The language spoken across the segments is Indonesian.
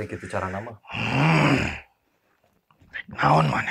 balik itu cara nama. Naon mana?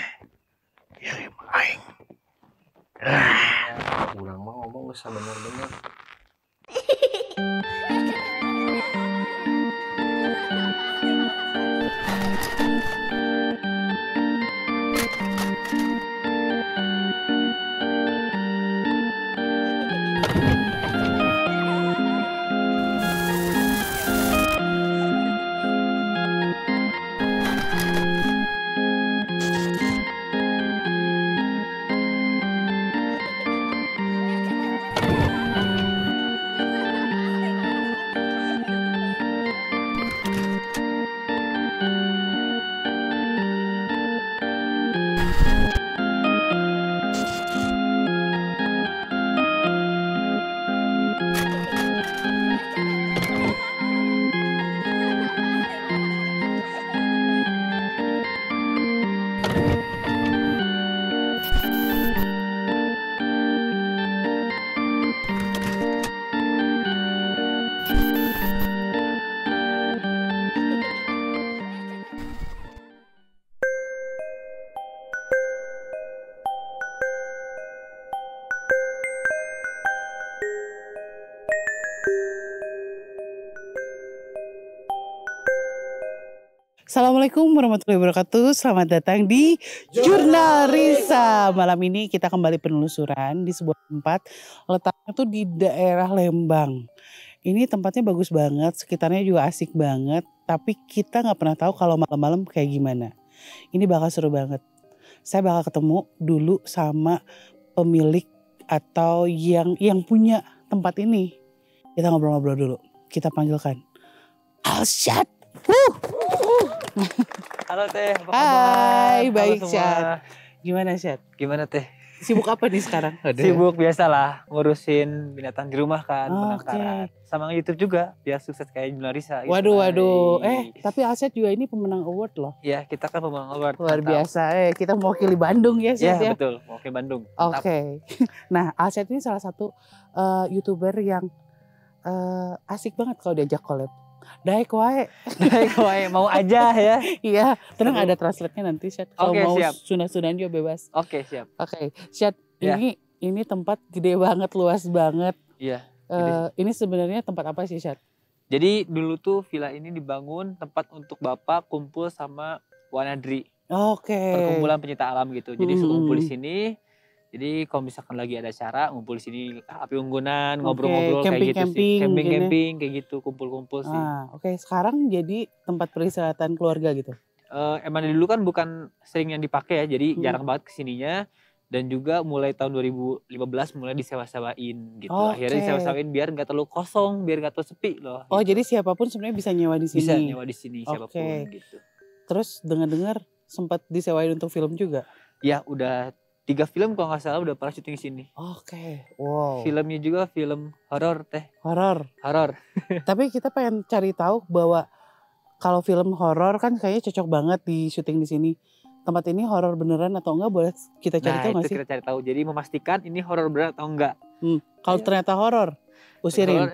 Warahmatullahi wabarakatuh. Selamat datang di Jurnal Risa. Malam ini kita kembali penelusuran di sebuah tempat letaknya tuh di daerah Lembang. Ini tempatnya bagus banget, sekitarnya juga asik banget. Tapi kita nggak pernah tahu kalau malam-malam kayak gimana. Ini bakal seru banget. Saya bakal ketemu dulu sama pemilik atau yang yang punya tempat ini. Kita ngobrol-ngobrol dulu. Kita panggilkan Alshad. Wuh. Halo Teh, apa kabar? Hai, Halo baik, semua. Syat. Gimana Syat? Gimana Teh? Sibuk apa nih sekarang? Sibuk biasalah ngurusin binatang di rumah kan, Oke. penangkaran. Sama YouTube juga, biar sukses kayak Jurnal Risa. gitu. Waduh, waduh. Hai. Eh, tapi Aset juga ini pemenang award loh. Ya, kita kan pemenang award. Luar Mantap. biasa. Eh, kita mewakili Bandung ya, Ya, Syat ya. betul. Oke, Bandung. Oke. Nah, Aset ini salah satu eh, YouTuber yang eh, asik banget kalau diajak collab. Daek wae. Baik, wae, mau aja ya. Iya, tenang ada translate-nya nanti Syat. Kalau Oke, mau siap. sunah-sunahan juga bebas. Oke, siap. Oke, Syat. Ya. Ini ini tempat gede banget, luas banget. Iya. Eh, ini sebenarnya tempat apa sih, Syat? Jadi dulu tuh villa ini dibangun tempat untuk Bapak kumpul sama Wanadri. Oke. perkumpulan pencinta alam gitu. Jadi Hmm, hmm, di hmm. sini. Jadi kalau misalkan lagi ada acara ngumpul di sini api unggunan, ngobrol-ngobrol kayak gitu sih. camping-camping mungkin ya. Camping-camping kayak gitu, kumpul-kumpul sih. Ah, oke. Sekarang jadi tempat peristirahatan keluarga gitu. Eh, emang dulu kan bukan sering yang dipakai ya, jadi Hmm. jarang banget ke sininya. Dan juga mulai tahun 2015 mulai disewa-sewain gitu. Akhirnya Oke. disewa-sewain biar nggak terlalu kosong, biar nggak terlalu sepi loh. Oh, gitu. jadi siapa pun sebenarnya bisa nyewa di sini. bisa nyewa di sini siapa pun Oke. gitu. Terus dengar-dengar sempat disewain untuk film juga. Ya udah tiga film kalau nggak salah udah pernah syuting di sini. Oke. Wow. Filmnya juga film horor teh, horor. horor. Tapi kita pengen cari tahu bahwa kalau film horor kan kayaknya cocok banget di syuting di sini. Tempat ini horor beneran atau enggak boleh kita cari Nah tahu nggak sih? kita cari tahu. Jadi memastikan ini horor benar atau enggak. Kalau Ayo. ternyata horor, usirin. Horor,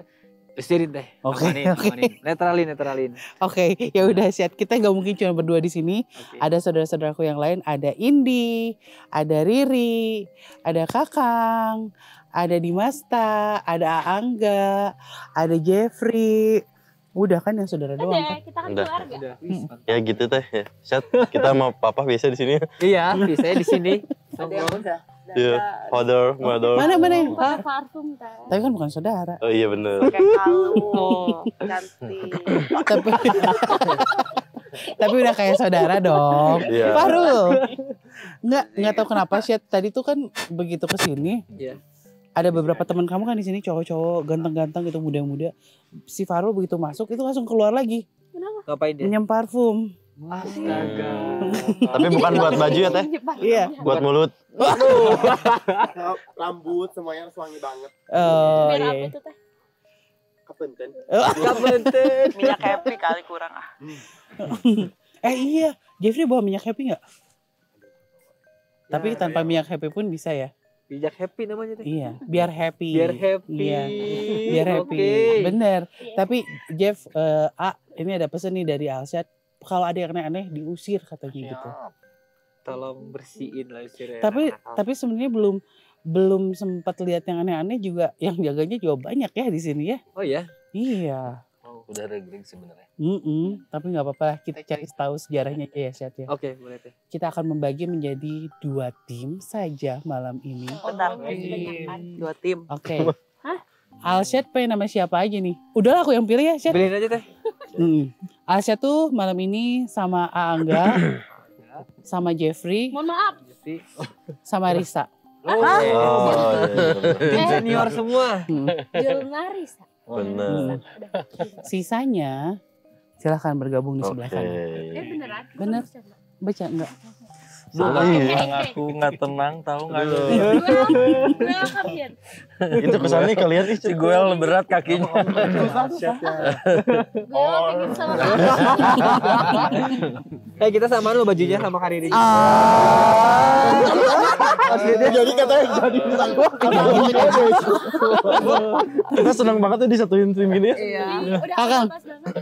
Usirin teh. Oke, Amanin, oke. amanin. Netralin, netralin. Oke, ya udah siap. Kita nggak mungkin cuma berdua di sini. Oke. Ada saudara-saudaraku yang lain, ada Indi, ada Riri, ada Kakang, ada Dimasta, ada Angga, ada Jeffrey. Udah kan yang saudara doang kan? Udah, kita kan Udah. keluarga. Udah, Hmm. Ya gitu teh. Ya. Syat, kita sama papa biasa di sini. Iya, biasanya di sini. udah. Iya. Father, mother. Mana mana yang? Pakai parfum teh. Tapi kan bukan saudara. Oh iya bener. pakai kalung Oh, cantik Tapi Tapi udah kayak saudara dong. Iya. Farul. Nggak nggak tahu kenapa sih tadi tuh kan begitu ke sini. Iya. Ada beberapa teman kamu kan di sini cowok-cowok ganteng-ganteng gitu muda-muda. Si Farul begitu masuk itu langsung keluar lagi ngapain dia? minjem parfum. Astaga. Tapi bukan buat baju ya teh. Iya. Buat mulut. rambut semuanya harus wangi banget Oh Biar apa iya. itu teh? kepenten Gak penting. minyak happy kali kurang ah Eh iya, Jeffrey bawa minyak happy nggak? Tapi Ya, tanpa minyak happy pun bisa ya. Bijak happy namanya teh. Iya, biar happy. Biar happy. Iya, biar happy. Oke. Bener. Iya. Tapi Jeff, eh, A, ini ada pesan nih dari Alshad. Kalau ada yang aneh-aneh diusir katanya gitu. Tolong bersihin lah istilahnya. Tapi tapi sebenarnya belum belum sempat lihat yang aneh-aneh juga yang jaganya juga banyak ya di sini ya. Oh ya. Iya. Udah regling sebenarnya. Mm-mm, tapi nggak apa-apa lah, kita cari tahu sejarahnya aja ya Syat ya. Oke, boleh teh. Kita akan membagi menjadi dua tim saja malam ini. Bentar. Iya. Dua tim. Oke. Alsyad pengen nama siapa aja nih? Udahlah aku yang pilih ya Syat. Beliin aja teh. Alsyad tuh malam ini sama Aangga, sama Jeffrey, Mohon maaf. Jadi, sama Risa. Oh, iya, tim Eh. senior semua. Hmm. Jurnalis. benar. Sisanya silahkan bergabung di sebelah Oke. kanan. Eh beneran? Bener. Baca enggak? Salah. Iya. aku nggak tenang tahu nggak Aduh. Duel, duel kalian. Itu kesannya kalian ih si Goel berat kakinya pengen sama kamu. Eh kita samaan lo bajunya sama Kariri. Jadi katanya jadi Kita senang banget ya disatuin tim gini ya. Iya. Udah Akang. pas banget.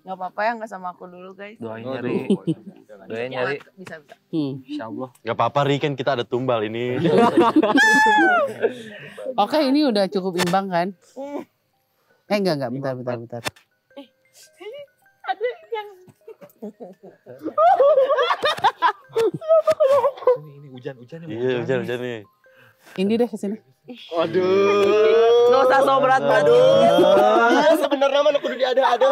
Gak apa-apa ya nggak sama aku dulu guys. doain nyari doain nyari Bisa bisa. hmm. insya Allah Gak apa-apa Ri kan kita ada tumbal ini. Oke, ini udah cukup imbang kan? Eh enggak enggak, bentar bentar bentar. Ada yang ini hujan-hujan Iya hujan-hujan nih. Indi deh ke sini. Aduh. Gak usah so berat. Iya sebenarnya mana kudu diada-ada.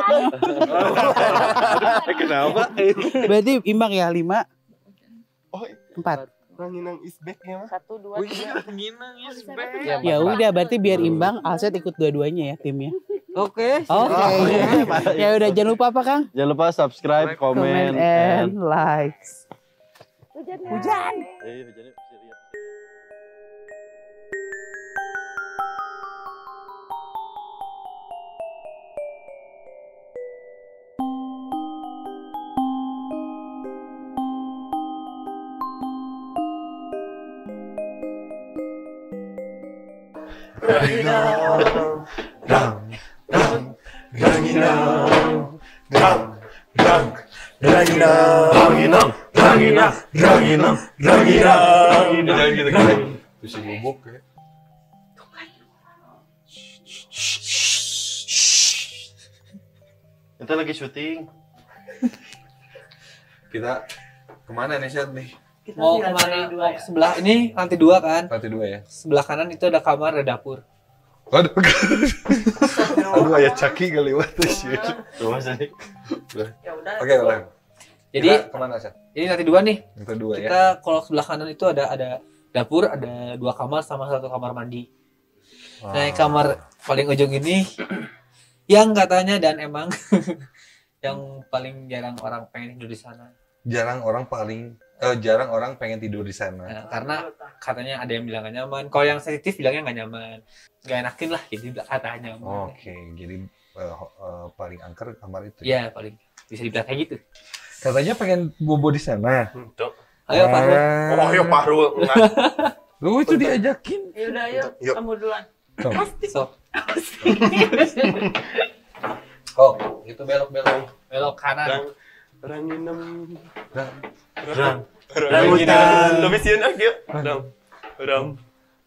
Kenapa? Berarti imbang ya lima, Oh, empat. Ranginang is back ya, Mas. Satu dua tiga. Ya udah, berarti biar imbang, Alset ikut dua-duanya ya timnya. Oke. Oke. ya udah, jangan lupa apa Kang? Jangan lupa subscribe, Comment komen, and and likes. hujan. Hujan. Eh, Kita lagi syuting. kita ke mana nih Syed nih Mau ke mana? Mau ke sebelah ini lantai dua kan? lantai dua ya Sebelah kanan itu ada kamar, ada dapur. Waduh, aduh ayah caki kali wah sih. Ya udah. Oke, boleh. Jadi Kita ke mana Syed? ini lantai dua nih. Lantai dua ya. Kita kalau sebelah kanan itu ada ada dapur, ada dua kamar sama satu kamar mandi. Nah, yang kamar paling ujung ini yang katanya dan emang yang paling jarang orang pengen tidur di sana. Jarang orang paling eh, jarang orang pengen tidur di sana. Nah, karena katanya ada yang bilang gak nyaman. Kalau yang sensitif bilangnya gak nyaman. Gak enakin lah, jadi katanya nyaman. Oke, jadi eh, ho- eh, paling angker kamar itu. Iya, paling bisa dibilang kayak gitu. Katanya pengen bobo di sana. Ayo, Pak Rul. Oh, yuk Pak Rul. Lu itu diajakin. Ya udah yuk. Yuk. Kamu duluan. Sok, Oh, itu belok-belok. belok kanan. Ranginang. Rang. Ranginang. Lebih ah yuk. Ram. Ram.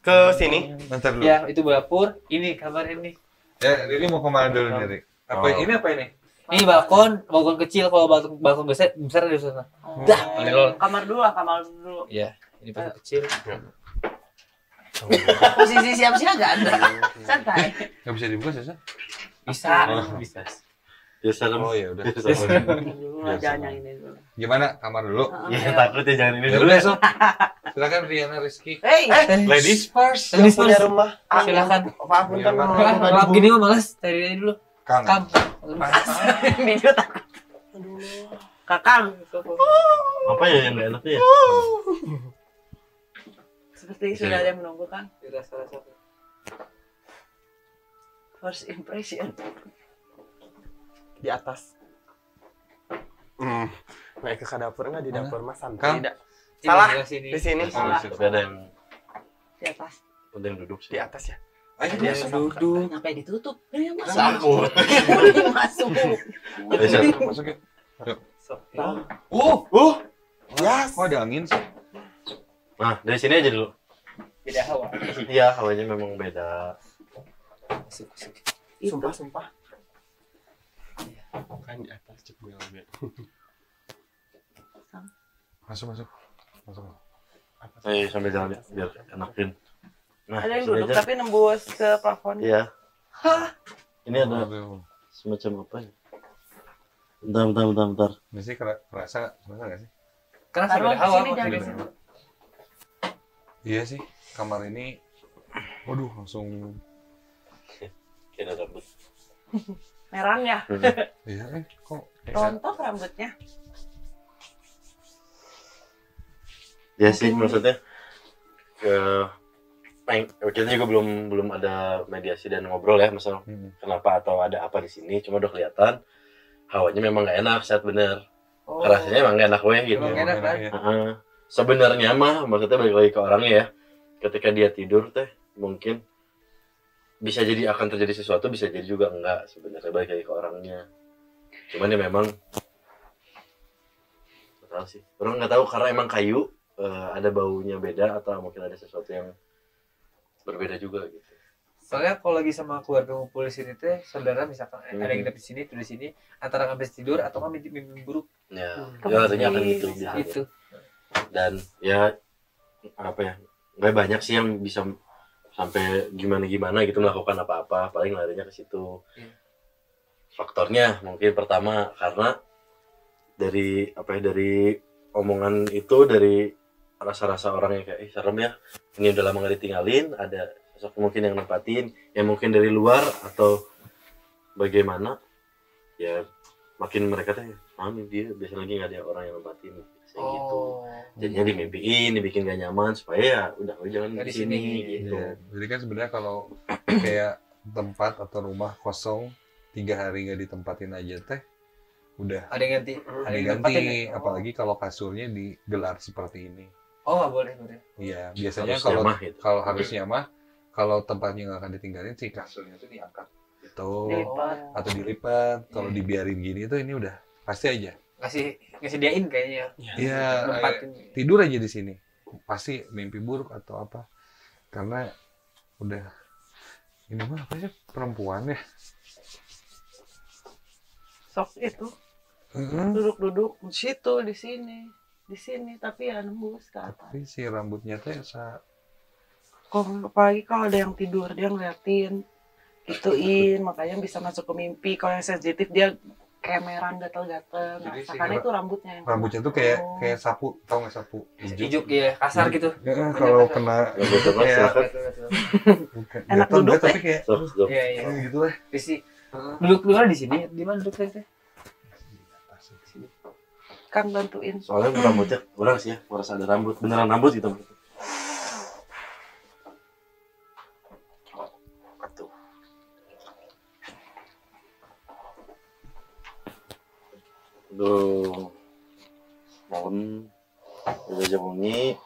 Ke sini. Nanti dulu. Ya, itu dapur. Ini kamar ini. Ya, ini mau ke mana dulu nih, Rik? Apa Oh. ini apa ini? Ini balkon, balkon kecil. Kalau balkon, balkon besar, besar di sana. Dah, paling lol. Kamar dulu lah, kamar dulu. Iya, ini balkon kecil. Posisi siap-siap gak ada. Santai. Gak bisa dibuka, Sasa? Bisa, bisa. Ya serem. Oh, ya udah. Dulu lah, jangan yang ini dulu. Gimana? Kamar dulu. Iya takut ya jangan ini Ya dulu. udah, so. Silakan Riana Rizky. Hey, Ladies first. Punya first. rumah. Silakan. Maaf, punten Iya, mau Maaf gini mah malas. Tadi aja dulu. Kang. Kam. video takut. Kakang. Apa ya yang gak enaknya ya? Seperti sudah ada yang menunggu kan? First impression. Di atas. Hmm. Naik ke dapur nggak di Mana? dapur mas santai. Tidak. Salah. Sini. Di sini. Salah. Ada yang Di atas. ada yang duduk Di sih. atas ya. Ayo Dia duduk. Sampai ditutup. Dia masuk. Takut. Masuk. Masuk ya. Uh, uh. Kok ada angin sih? Nah, dari sini aja dulu. Beda hawa. Iya, hawanya memang beda. Sumpah, sumpah. Kan di atas cek. Masuk masuk. Masuk. Ayo sambil jalan ya, biar enakin. Nah, Ada yang duduk aja. tapi nembus ke plafon. Iya. Ini ada semacam apa ya? Bentar, bentar, bentar, bentar. Ini sih kera- kerasa, kerasa gak sih? Karena Taruh beda di hawa. sini, kok. jangan Beda di situ. hawa. Iya sih, kamar ini Waduh, langsung Kira rambut. Merang ya. Iya eh kok Rontok rambutnya. Ya sih, maksudnya ke Peng, kita juga belum belum ada mediasi dan ngobrol ya, misal Hmm. kenapa atau ada apa di sini, cuma udah kelihatan hawanya memang nggak enak saat bener. Oh. Rasanya emang nggak enak weh gitu. Emang enak, kan? ya. Heeh. Sebenarnya mah maksudnya balik lagi ke orangnya ya. Ketika dia tidur teh mungkin bisa jadi akan terjadi sesuatu, bisa jadi juga enggak sebenarnya balik lagi ke orangnya. Cuman ya memang tahu sih. Orang nggak tahu karena emang kayu eh, ada baunya beda atau mungkin ada sesuatu yang berbeda juga gitu. Soalnya kalau lagi sama keluarga ngumpul di sini teh, saudara misalkan Hmm. ada yang nginep di sini, tuh di sini, antara ngambil tidur atau nggak mimpi, mimpi buruk Ya, Hmm. ya artinya akan gitu. Bisa. biasanya. itu. dan ya apa ya nggak banyak sih yang bisa sampai gimana gimana gitu melakukan apa-apa paling larinya ke situ. Iya. faktornya mungkin pertama karena dari apa ya dari omongan itu dari rasa-rasa orang yang kayak eh serem ya ini udah lama gak ditinggalin ada sosok mungkin yang nempatin. Yang mungkin dari luar atau bagaimana ya makin mereka teh ah dia biasanya lagi nggak ada orang yang nempatin kayak gitu Oh. jadinya dimimpiin dibikin gak nyaman supaya ya udah oh, jangan di sini sini. gitu Iya. Jadi kan sebenarnya kalau kayak tempat atau rumah kosong tiga hari nggak ditempatin aja teh udah Ada yang ganti, ada yang nempatin ya? apalagi kalau kasurnya digelar seperti ini Oh, nggak boleh, boleh. iya biasanya Harusnya kalau mah gitu. kalau harusnya mah kalau tempatnya nggak akan ditinggalin si kasurnya tuh diangkat gitu Dilipat. atau dilipat kalau Iya. dibiarin gini tuh ini udah pasti aja Ngasih, ngesediain kayaknya. iya eh, Nempatin. tidur aja di sini pasti mimpi buruk atau apa karena udah ini mah apa sih perempuan ya Sok itu Heeh. duduk-duduk di situ di sini di sini tapi ya nembus ke atas. tapi si rambutnya teh sa Kok apalagi kalau ada yang tidur dia ngeliatin gituin makanya bisa masuk ke mimpi. Kalau yang sensitif dia kayak merah gatel-gatel. Nah, Jadi si karena ra- itu rambutnya yang rambutnya tuh kayak Oh. kayak sapu tau nggak sapu hijau Ijuk ya, kasar gitu. Heeh, kalau Banyak kena Ya, Mas, Iya. bukan Enak gatel duduk, tapi kayak Sok, sok. Iya, iya. kayak gitu lah Risi, duduk dulu di sini. Di mana duduk teh? Kang bantuin. soalnya rambutnya kurang sih ya merasa ada rambut beneran rambut gitu Aduh, malam udah jam bunyi.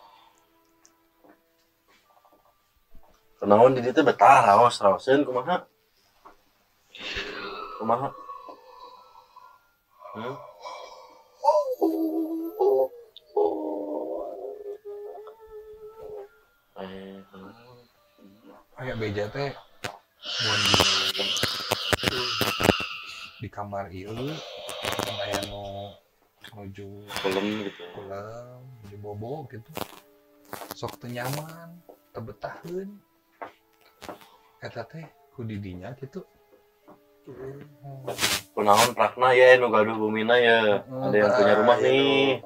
Kenaon di ditu betah raos raoseun kumaha? Kumaha? Hmm? Eh, kayak beja teh mun di kamar ieu aya nu nuju kolom gitu. pulang di bobo gitu sok teu nyaman teu betaheun eta teh ku didinya gitu Kunaon prakna ya nu gaduh bumina ya. Ada yang punya rumah nih.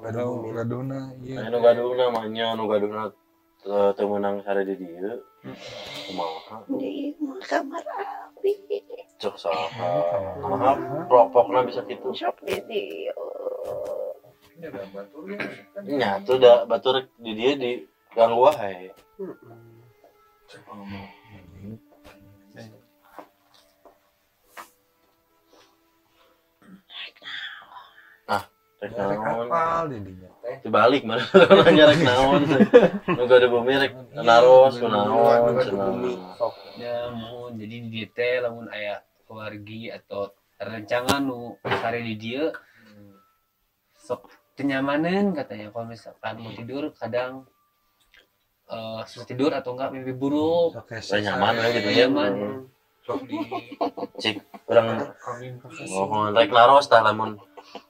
gaduh gaduhna ieu Aya nu gaduh namanya nu gaduhna teu meunang sare di dieu. Kumaha? Di kamar. Cok saha. Maaf, propokna bisa kitu. Shop di dia. Nya tuh da batur di dieu di ganggu wae. Teh Rek naon? dibalik mana orang rek naon nu ada bumi rek naros naon ya jadi di dieu teh lamun aya keluargi atau rencangan nu kare di dia sok kenyamanan katanya. Kalau misalkan mau tidur kadang eh susah tidur atau enggak mimpi buruk. Saya nyaman lah gitu ya. nyaman. Sok di cik orang mohon rek naros tah lamun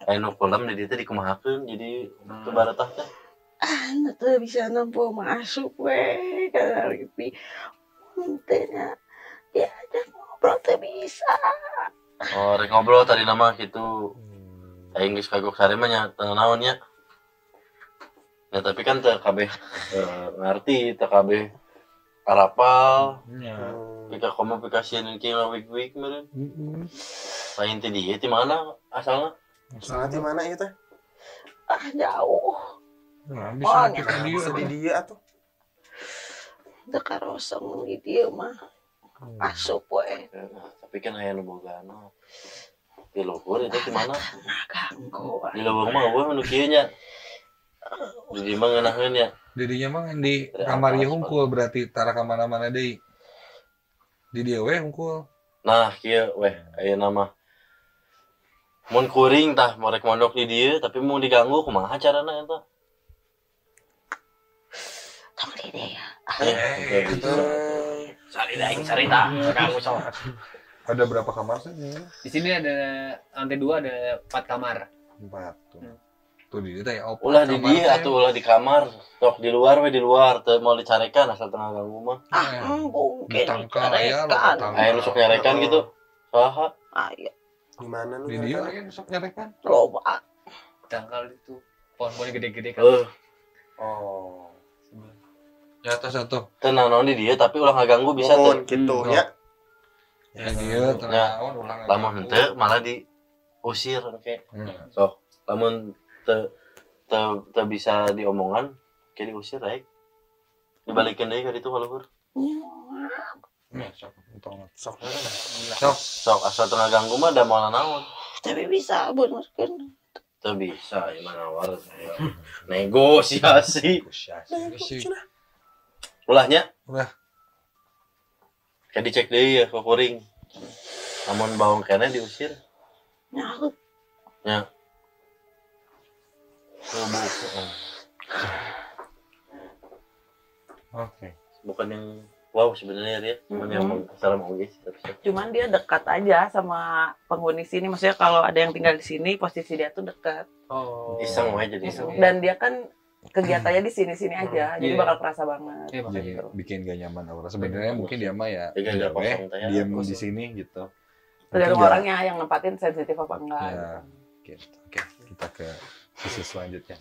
aya nu kolam di dieu teh dikumahakeun jadi teu baratah teh. Anu tuh bisa nampu masuk we kana Ripi. Untenya diajak ngobrol tuh bisa. oh rek ngobrol tadi nama gitu aing geus kagok sare mah nya teu naon nya Ya tapi kan kabeh eh, ngarti teu kabeh arapal pika komo pika sieun kieu ngawig-wig meureun lain ti dieu ti mana asalna Soalnya di mana itu teh? Ah jauh. Nah, Oh, bisa nyaman. dia Sedih dia atuh. Teu karosong di dieu mah. Asup we. Ya, tapi kan aya nu boga anu di luhur itu di mana Ganggu. di luhur mah eueuh nu kieu nya di dieu mah ngeunaheun ya Didinya mah di kamar ieu hungkul berarti tara ka mana-mana deui. Di dia we hungkul. nah kieu weh aya nama mun kuring tah mau rek mondok di dieu tapi mau diganggu kumaha carana eta Tong di dieu. Eh, bisa. Sari kamu sok Ada berapa kamar sih? ini? di sini ada lantai dua ada empat kamar Empat tuh. Hmm. Tuh di dia ya opat ulah di teh. atuh ulah di kamar sok di luar we di luar teu mau dicarekan asal tengah ganggu mah Eh, Ah, mungkin Ditangkal ya, lo tangkal. aya sok nyarekan gitu saha Ayo, Di mana lu? Di dia kan sok nyarekan. loba. tanggal itu pohon-pohon gede-gede kan heuh Oh. Ya atas satu. teu naon di dieu tapi ulah ngaganggu bisa teu gitu Hmm. ya. Ya dia tenaon ulang. lamun henteu malah diusir kayak Hmm. lamun te te te bisa diomongan kayak diusir rek dibalikin deui ka ditu ka luhur Ya, sok. Sok. Sok. sok asal tengah ganggu mah da moal naon Tapi bisa benerkeun. teu bisa ieu mah nawar saya. negosiasi Sih. Ulahnya Ulah. kayak dicek deui ya ke kuring lamun baung kene diusir Nyaut. Tubuh. Oke. bukan yang wow sebenarnya dia cuman yang Mhm. salah mau guys tapi Cuman dia dekat aja sama penghuni sini. Maksudnya kalau ada yang tinggal di sini, posisi dia tuh dekat. oh iseng jadi Iseng. Dan dia kan kegiatannya di sini-sini aja. Jadi Iya. bakal kerasa banget. Iya, makanya. Jadi bikin gak nyaman aura. Sebenarnya mungkin dia mah ya Iya, teh ya. diam di sini gitu. Tergantung orangnya yang nempatin sensitif apa enggak. Ya, gitu. Oke, kita ke sisi selanjutnya.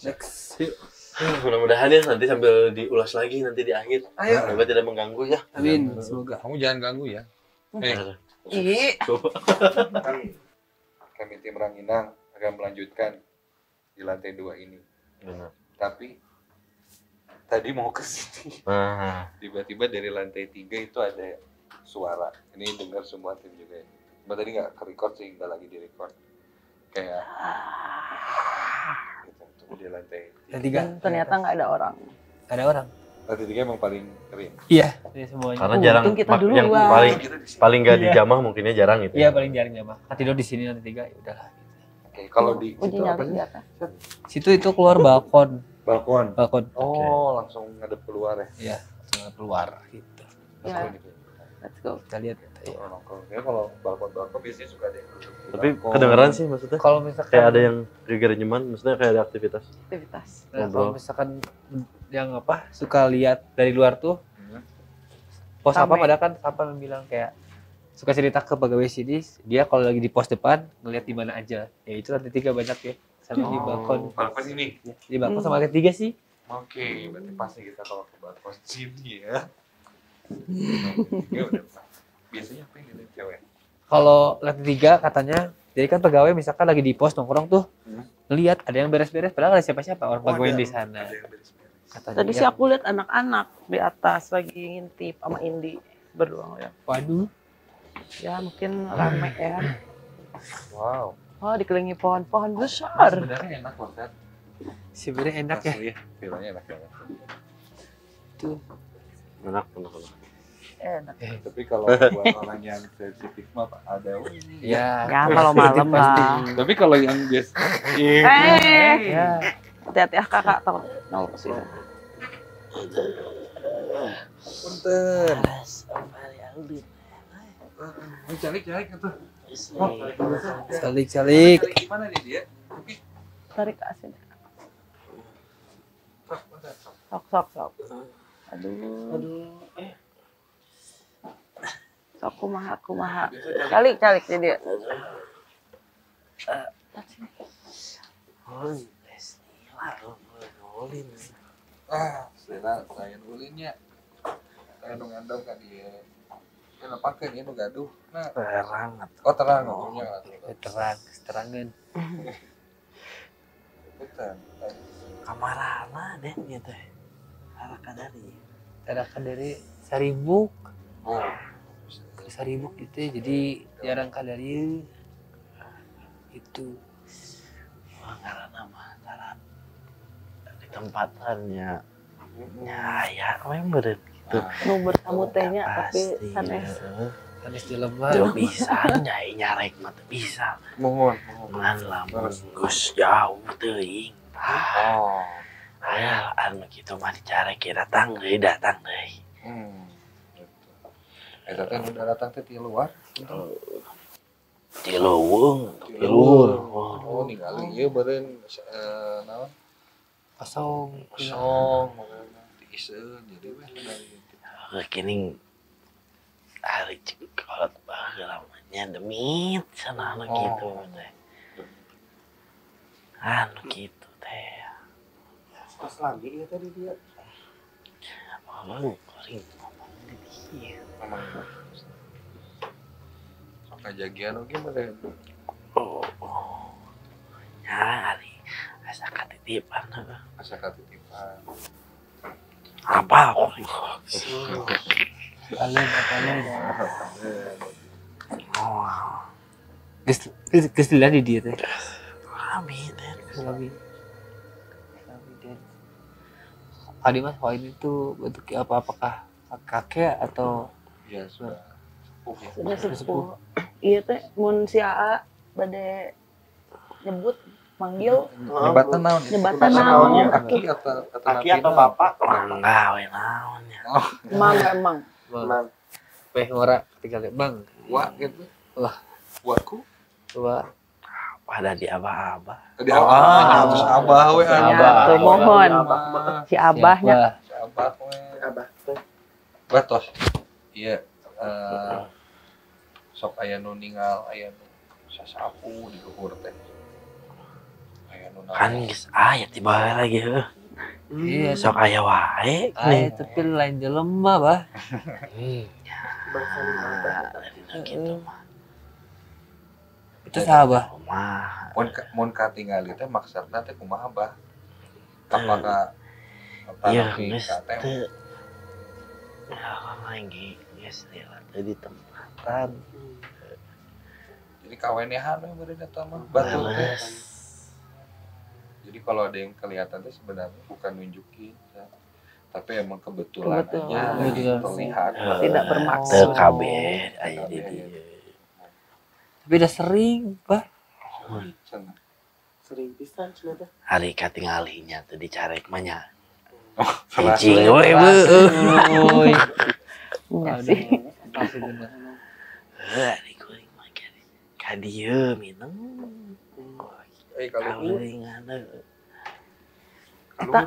mudah-mudahan ya nanti sambil diulas lagi nanti di akhir Ayo. semoga tidak mengganggu ya amin semoga Kamu jangan ganggu ya. Eh, Ih, kan kami tim Ranginang akan melanjutkan di lantai dua ini. Benar. Tapi tadi mau ke sini, nah tiba-tiba dari lantai tiga itu ada suara. Ini dengar semua tim juga. ya. Cuma tadi nggak ke record sih, nggak lagi di record. Kayak gitu. Itu di lantai. tiga ternyata nggak ada orang. ada orang Lantai tiga emang paling kering. iya ini semuanya karena Untung jarang kita mak- duluan. yang paling paling gak Iya. dijamah mungkinnya jarang gitu iya paling jarang jamaah kan tidur di sini nanti tiga ya udahlah Oke, kalau di Uji situ apa sih? situ itu keluar balkon Balkon. balkon Oh, langsung ngadep keluar ya. iya langsung keluar gitu Ya, let's go. kita lihat ya. Ya kalau balkon-balkon biasanya suka ada yang duduk di tapi balkon. kedengeran sih maksudnya kalau misalkan kayak ada yang trigger nyaman maksudnya kayak ada aktivitas Aktivitas. Nah, Ngobrol. kalau misalkan yang apa suka lihat dari luar tuh Hmm. pos apa Rame. pada kan apa bilang kayak suka cerita ke pegawai sini dia kalau lagi di pos depan ngeliat di mana aja ya itu lantai tiga banyak ya sama di Oh, balkon balkon ini. di balkon Hmm. sama lantai tiga sih Oke, berarti pasti kita kalau ke balkon sini ya. Ya udah. Biasanya apa yang dilihat cewek? kalau lantai tiga katanya jadi kan pegawai misalkan lagi di pos nongkrong tuh Hmm. ngeliat ada yang beres-beres padahal ada siapa-siapa orang Oh, pegawai ada. di sana Ada yang katanya Tadi sih aku lihat anak-anak di atas lagi ngintip sama Indi berdua ya. waduh Ya mungkin rame ya. Wow. Oh dikelilingi pohon-pohon besar. Sebenarnya enak loh sebenarnya enak ya Asli, feelnya enak banget enak enak enak Enak. tapi kalau buat orang yang sensitif mah Pak, ada ya Ya kalau malam lah. tapi kalau yang biasa Eh, ya hati-hati ah kakak tahu. Nol sih. punten Ini calik calik itu. Nih dia? Tarik ke asin. Sok sok sok. Aduh. Aduh. Sok kumaha kumaha. Calik calik jadi. Ah, saya saya ulinnya. Saya nu ngandong kan dia. Pakai ini nu gaduh. Nah, terang. Oh terang. Ngomongnya. terang. Terangan Punten. kamarana deh gitu arah dari. Tarakan dari saribuk. Oh, saribuk gitu ya, jadi jarang kadari itu wah ngarana mah ngaran tempatannya ya ya memang gitu Nu bertamu tehnya tapi sanes. sanes di lemah Tuh bisa nyai nyarek mah teu bisa mohon. ngan lamun geus jauh teuing Oh. aya anu kitu mah dicarek ya datang deui datang deui Hmm. Gitu. Eta teh udah datang teh di luar. di leuweung di luhur Oh, ningali ieu beureun eh naon? kosong Kosong, jadi kini hari cekolot baheula mah nya demit sana anu Oh. gitu teh anu gitu teh Pas lagi ya tadi dia. ngomong kuring ngomong di dieu memang sok kajagian oge beureun. oh oh ya hari asa katitipan. Asa katitipan. Apa oh geus dilihat di dia teh rame teh Lami. Lami dan Adi mas, wah ini tuh bentuknya apa? Apakah kakek atau Ya sudah ya. Sudah sepuh. Iya teh mun si Aa bade nyebut manggil Nyebatan naon? Nyebatan naon? Aki atau atau Aki atau bapak? enggak we naon ya emang emang bang? Peh ngora tinggal bang. Wa gitu. Wah. Waku. Coba pada di abah-abah Tadi abah, terus abah we Abah. tuh mohon Abah. si abahnya? Si abah we. Abah. Batos. Iya. eh, sok aya nu ningal aya nu sasapu di luhur teh. Kan geus aya tiba lagi heuh Iya, sok aya wae Ay, tapi lain jelema bah. Hmm, Bangsa lima. dari gitu mah Itu sahabat. rumah mun mun katingali teh maksudna teh kumaha bah? Apakah iya geus ka teh ya lagi geus lila teu di tempatan jadi kawenehan we beureun eta mah batu teh. Jadi kalau ada yang kelihatan teh sebenarnya bukan nunjukin ya. tapi emang kebetulan, Kebetulan. aja lagi Kebetulan. terlihat Tidak bermaksud. dieu Tapi udah sering bah. Sering pisan teh. hari katingalinya teu dicarek mah nya Salah. cicing Woi. Iya sih Pasti bener. heuh ari kuring mah kadi ka dieu mineng Eh kalau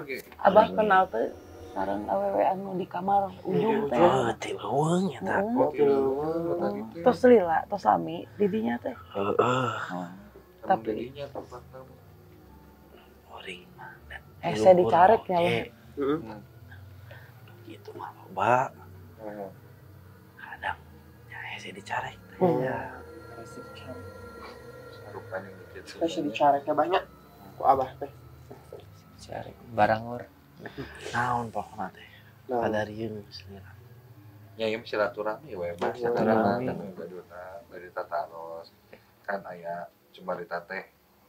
ge abah kenal tuh sareng awewe anu di kamar ujung teh. oh ti leuweung eta Heeh. Oh, teh. terus lila terus lami didinya teh. Heeh. Emang tapi mah eh saya dicarek ya Oke, Heeh. gitu mah loba Oh, kadang ya hese dicarek teh Hmm. ya yang gitu. Kasih dicareknya banyak. Ku abah teh. Cari barang or. naon pokona teh Nah, padarieun selera Ya ya silaturahmi we mah Silaturahmi. baduna bari tataros kan aya cuma di teh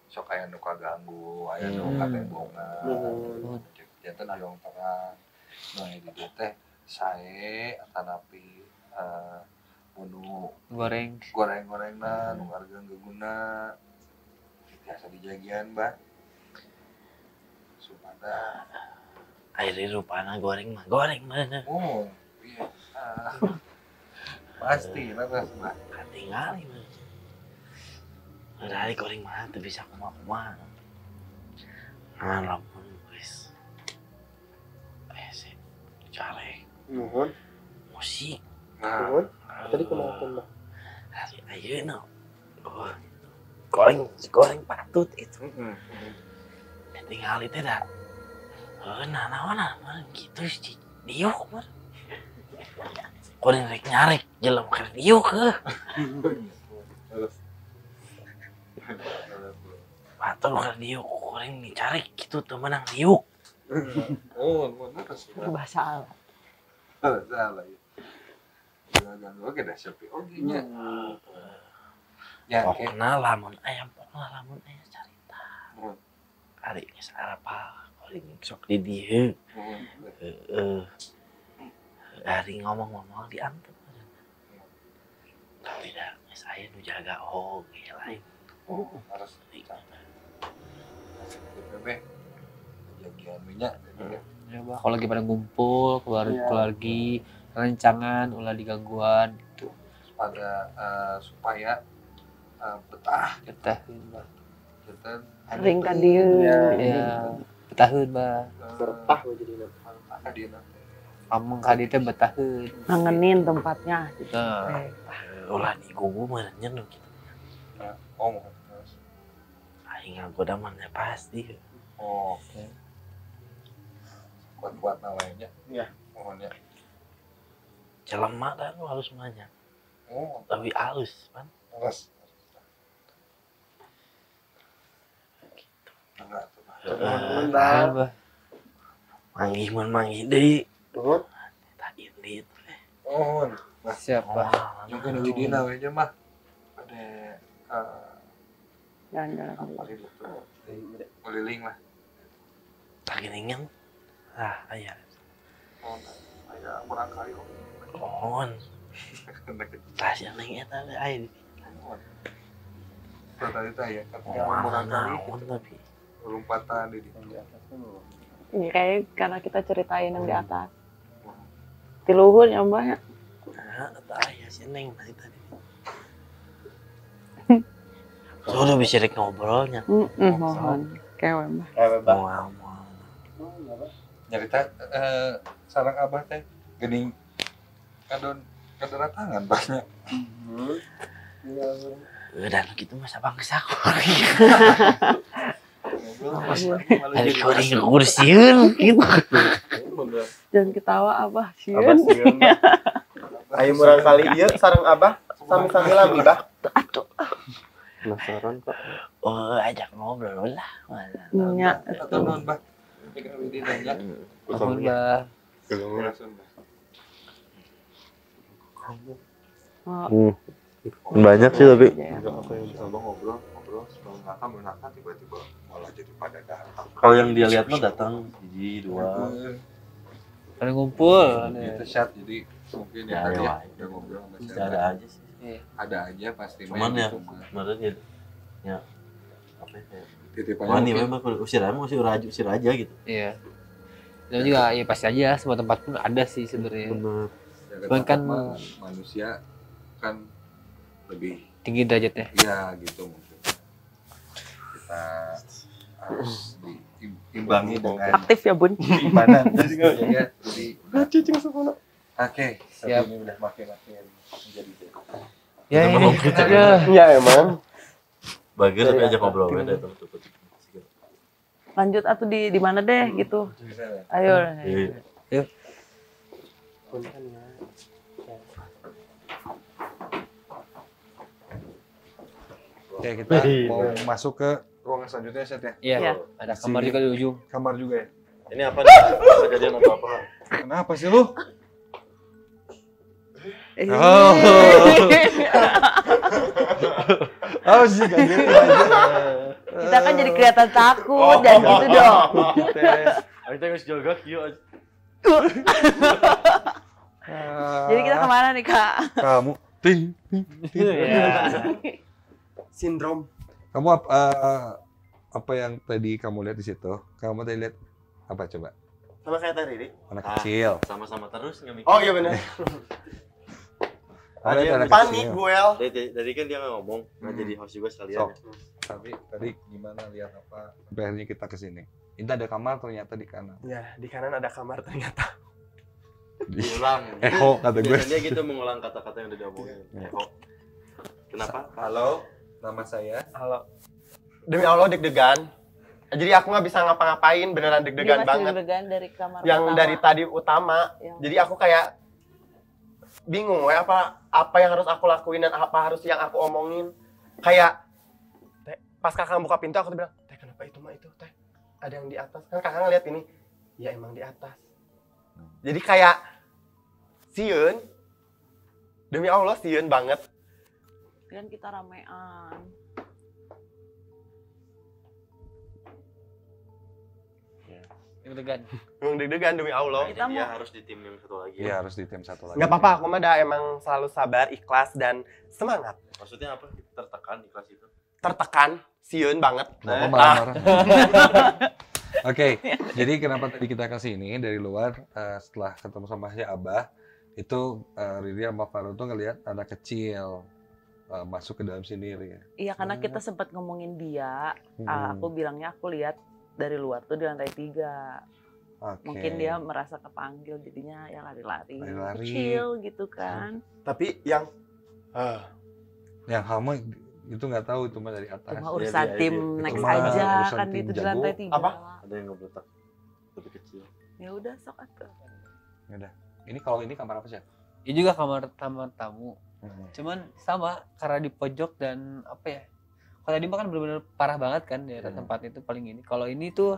sok aya nu kaganggu aya nu Hmm. katembongan Nuhun. jantan ayong terang nah di teh sae atanapi eh menu goreng goreng-gorengna nu harga guna biasa dijagian bah supada air rupana goreng mah goreng mana oh iya. Pasti lah bah katingali mah dari goreng mah tuh bisa kumaha kumaha nah lamun guys eh sih cari Nuhun. musik Nuhun. Tadi ke mana mah? hari ayeuna oh goreng goreng patut itu tinggal itu dah. Oh nah nah nah nah, gitu sih diuk mah goreng rek nyarek jelam ke diuk ke? Patut ke diuk goreng dicarek gitu temenang diuk oh mana terus bahasa Allah salah ya jangan oke dah sepi oke nya ya pokoknya lamun ayam pokoknya lamun ayam carita Hmm. hari geus apa goreng sok di dieu Heeh. hari ngomong-ngomong diantep tapi dah geus aya nu jaga oge lain. Oh harus. Bebe jagian minyak ya. ya bah kalau lagi pada ngumpul keluarga keluarga rencangan ulah digangguan gitu. Pada eh, supaya betah betah bah kita ring ka dieu ya betaheun bah Sertah we jadi dia nanti ameng kadi teh betaheun ngangenin tempatnya. Gitu. nah Eh, ulah digugu mah nyen gitu oh terus aing ngagoda mah nya pasti. Oh oke. Kuat kuat namanya Iya. mohonnya jelema dan lu halus banyak oh. Tapi halus kan terus manggih mun manggih. Deui Nuhun. tak indit oh siap bah mungkin di dina we aja mah. Ada eh, jalan-jalan keliling lah tak geningan ah aya oh aya barangkali kok mohon tasya neng eta we aya Kalau tadi teh ya kan barangkali naon tapi lompatan di ini kayak karena kita ceritain yang di atas. Di luhur ya mbak ya? Nah eta aya si neng tadi. Tadi Sudah bisa rek ngobrolnya. Mm-mm, mohon. kewe mbak. Moal moal. nyarita eh, sarang abah teh gening kadon kaderatangan banyak Dan gitu masa bangsa aku. Hari kuring kursiun gitu. jangan ketawa abah sieun Bah. Ayo murang kali ieu sareng Abah sami-sami lagi, Bah. Penasaran, Pak. Oh, ajak ngobrol lah. nya atau non bah oh, Banyak sih tapi. ya. Enggak apa yang bisa ngobrol ngobrol sebelum ngakak menakar tiba-tiba malah jadi pada datang. Kalau yang dia lihat mah datang hiji dua. pada ngumpul itu chat jadi mungkin Ya, ya ya. ya udah ngobrol sama ada aja sih. ada aja pasti Cuman main ya gitu, kemarin ya ya apa ya titipannya Wah, nih memang kalau usir aja usir aja usir aja gitu. Iya. Dan juga ya pasti aja semua tempat pun ada sih sebenarnya. Jaga Cuman kan- manusia kan lebih tinggi derajatnya. Ya gitu mungkin. Kita harus diimbangi dengan aktif ya bun. simpanan ya jadi oke Siap. ini udah makin makin menjadi ya ini gitu. ya Iya emang. bagus tapi ajak ngobrol ya dari temen-temen. lanjut atau di di mana deh gitu. Bisa ya ayo. Iya. oke kita mau masuk ke ruangan selanjutnya set ya iya Iya. ada kamar juga di ujung kamar juga ya ini apa nih kejadian atau apa kenapa sih lu Eh, Oh. Oh sih aja. Kita kan jadi kelihatan takut dan gitu dong. Ayo kita harus jaga aja. Jadi kita ke mana nih kak? Kamu ting. Sindrom. Kamu apa eh, apa yang tadi kamu lihat di situ? Kamu tadi lihat apa coba? Sama kayak tadi, Ri. Anak Ah. kecil. Sama-sama terus nggak mikir. Oh iya benar. Lihat anak Panik, kecil. Guel. Dari, dari kan dia nggak ngomong, nggak Hmm. jadi host juga sekalian. Sok. ya. Tapi tadi gimana lihat apa? Sampai akhirnya kita ke sini. Ini ada kamar ternyata di kanan. Ya, di kanan ada kamar ternyata. Diulang. Eho kata gue. Biasanya gitu mengulang kata-kata yang udah diomongin. Iya. Eho. Kenapa? Halo, nama saya. Halo. Demi Allah deg-degan. Jadi aku nggak bisa ngapa-ngapain, beneran Dia deg-degan banget. deg-degan dari kamar Yang pertama. dari tadi utama. Yang- Jadi aku kayak bingung ya apa apa yang harus aku lakuin dan apa harus yang aku omongin. Kayak teh, pas kakak buka pintu aku tuh bilang, "Teh, kenapa itu mah itu, Teh? Ada yang di atas." Kan kakak ngeliat ini. Ya emang di atas. Jadi kayak sieun. Demi Allah sieun banget. Kan kita ramean. Deg-degan. Emang deg-degan demi Allah. Kita Dia mau- harus di tim yang satu lagi. Iya harus di tim satu lagi. Gak apa-apa, aku mah dah emang selalu sabar, ikhlas, dan semangat. Maksudnya apa? Tertekan di kelas itu. Tertekan, siun banget. Bapak Ah, marah-marah. Oke, jadi kenapa tadi kita ke sini dari luar eh, setelah ketemu sama si Abah itu eh, Riri sama Faru tuh ngelihat anak kecil eh, masuk ke dalam sini Ri. Iya karena kita sempat ngomongin dia. Hmm. ah, aku bilangnya aku lihat dari luar tuh di lantai tiga. Oke. Mungkin dia merasa kepanggil jadinya ya lari-lari. Kecil gitu kan. Tapi yang ah, yang hama itu nggak tahu itu mah dari atas. Cuma Iya, urusan iya, tim iya. next Itu aja kan gitu di lantai tiga. Apa? Ada yang ngebletak lebih kecil. Ya udah sok atuh. Ini kalau ini kamar apa sih? Ini juga kamar kamar tamu. Hmm. Cuman sama karena di pojok dan apa ya? Kalau tadi mah kan benar-benar parah banget kan daerah Hmm. tempat itu paling ini. Kalau ini tuh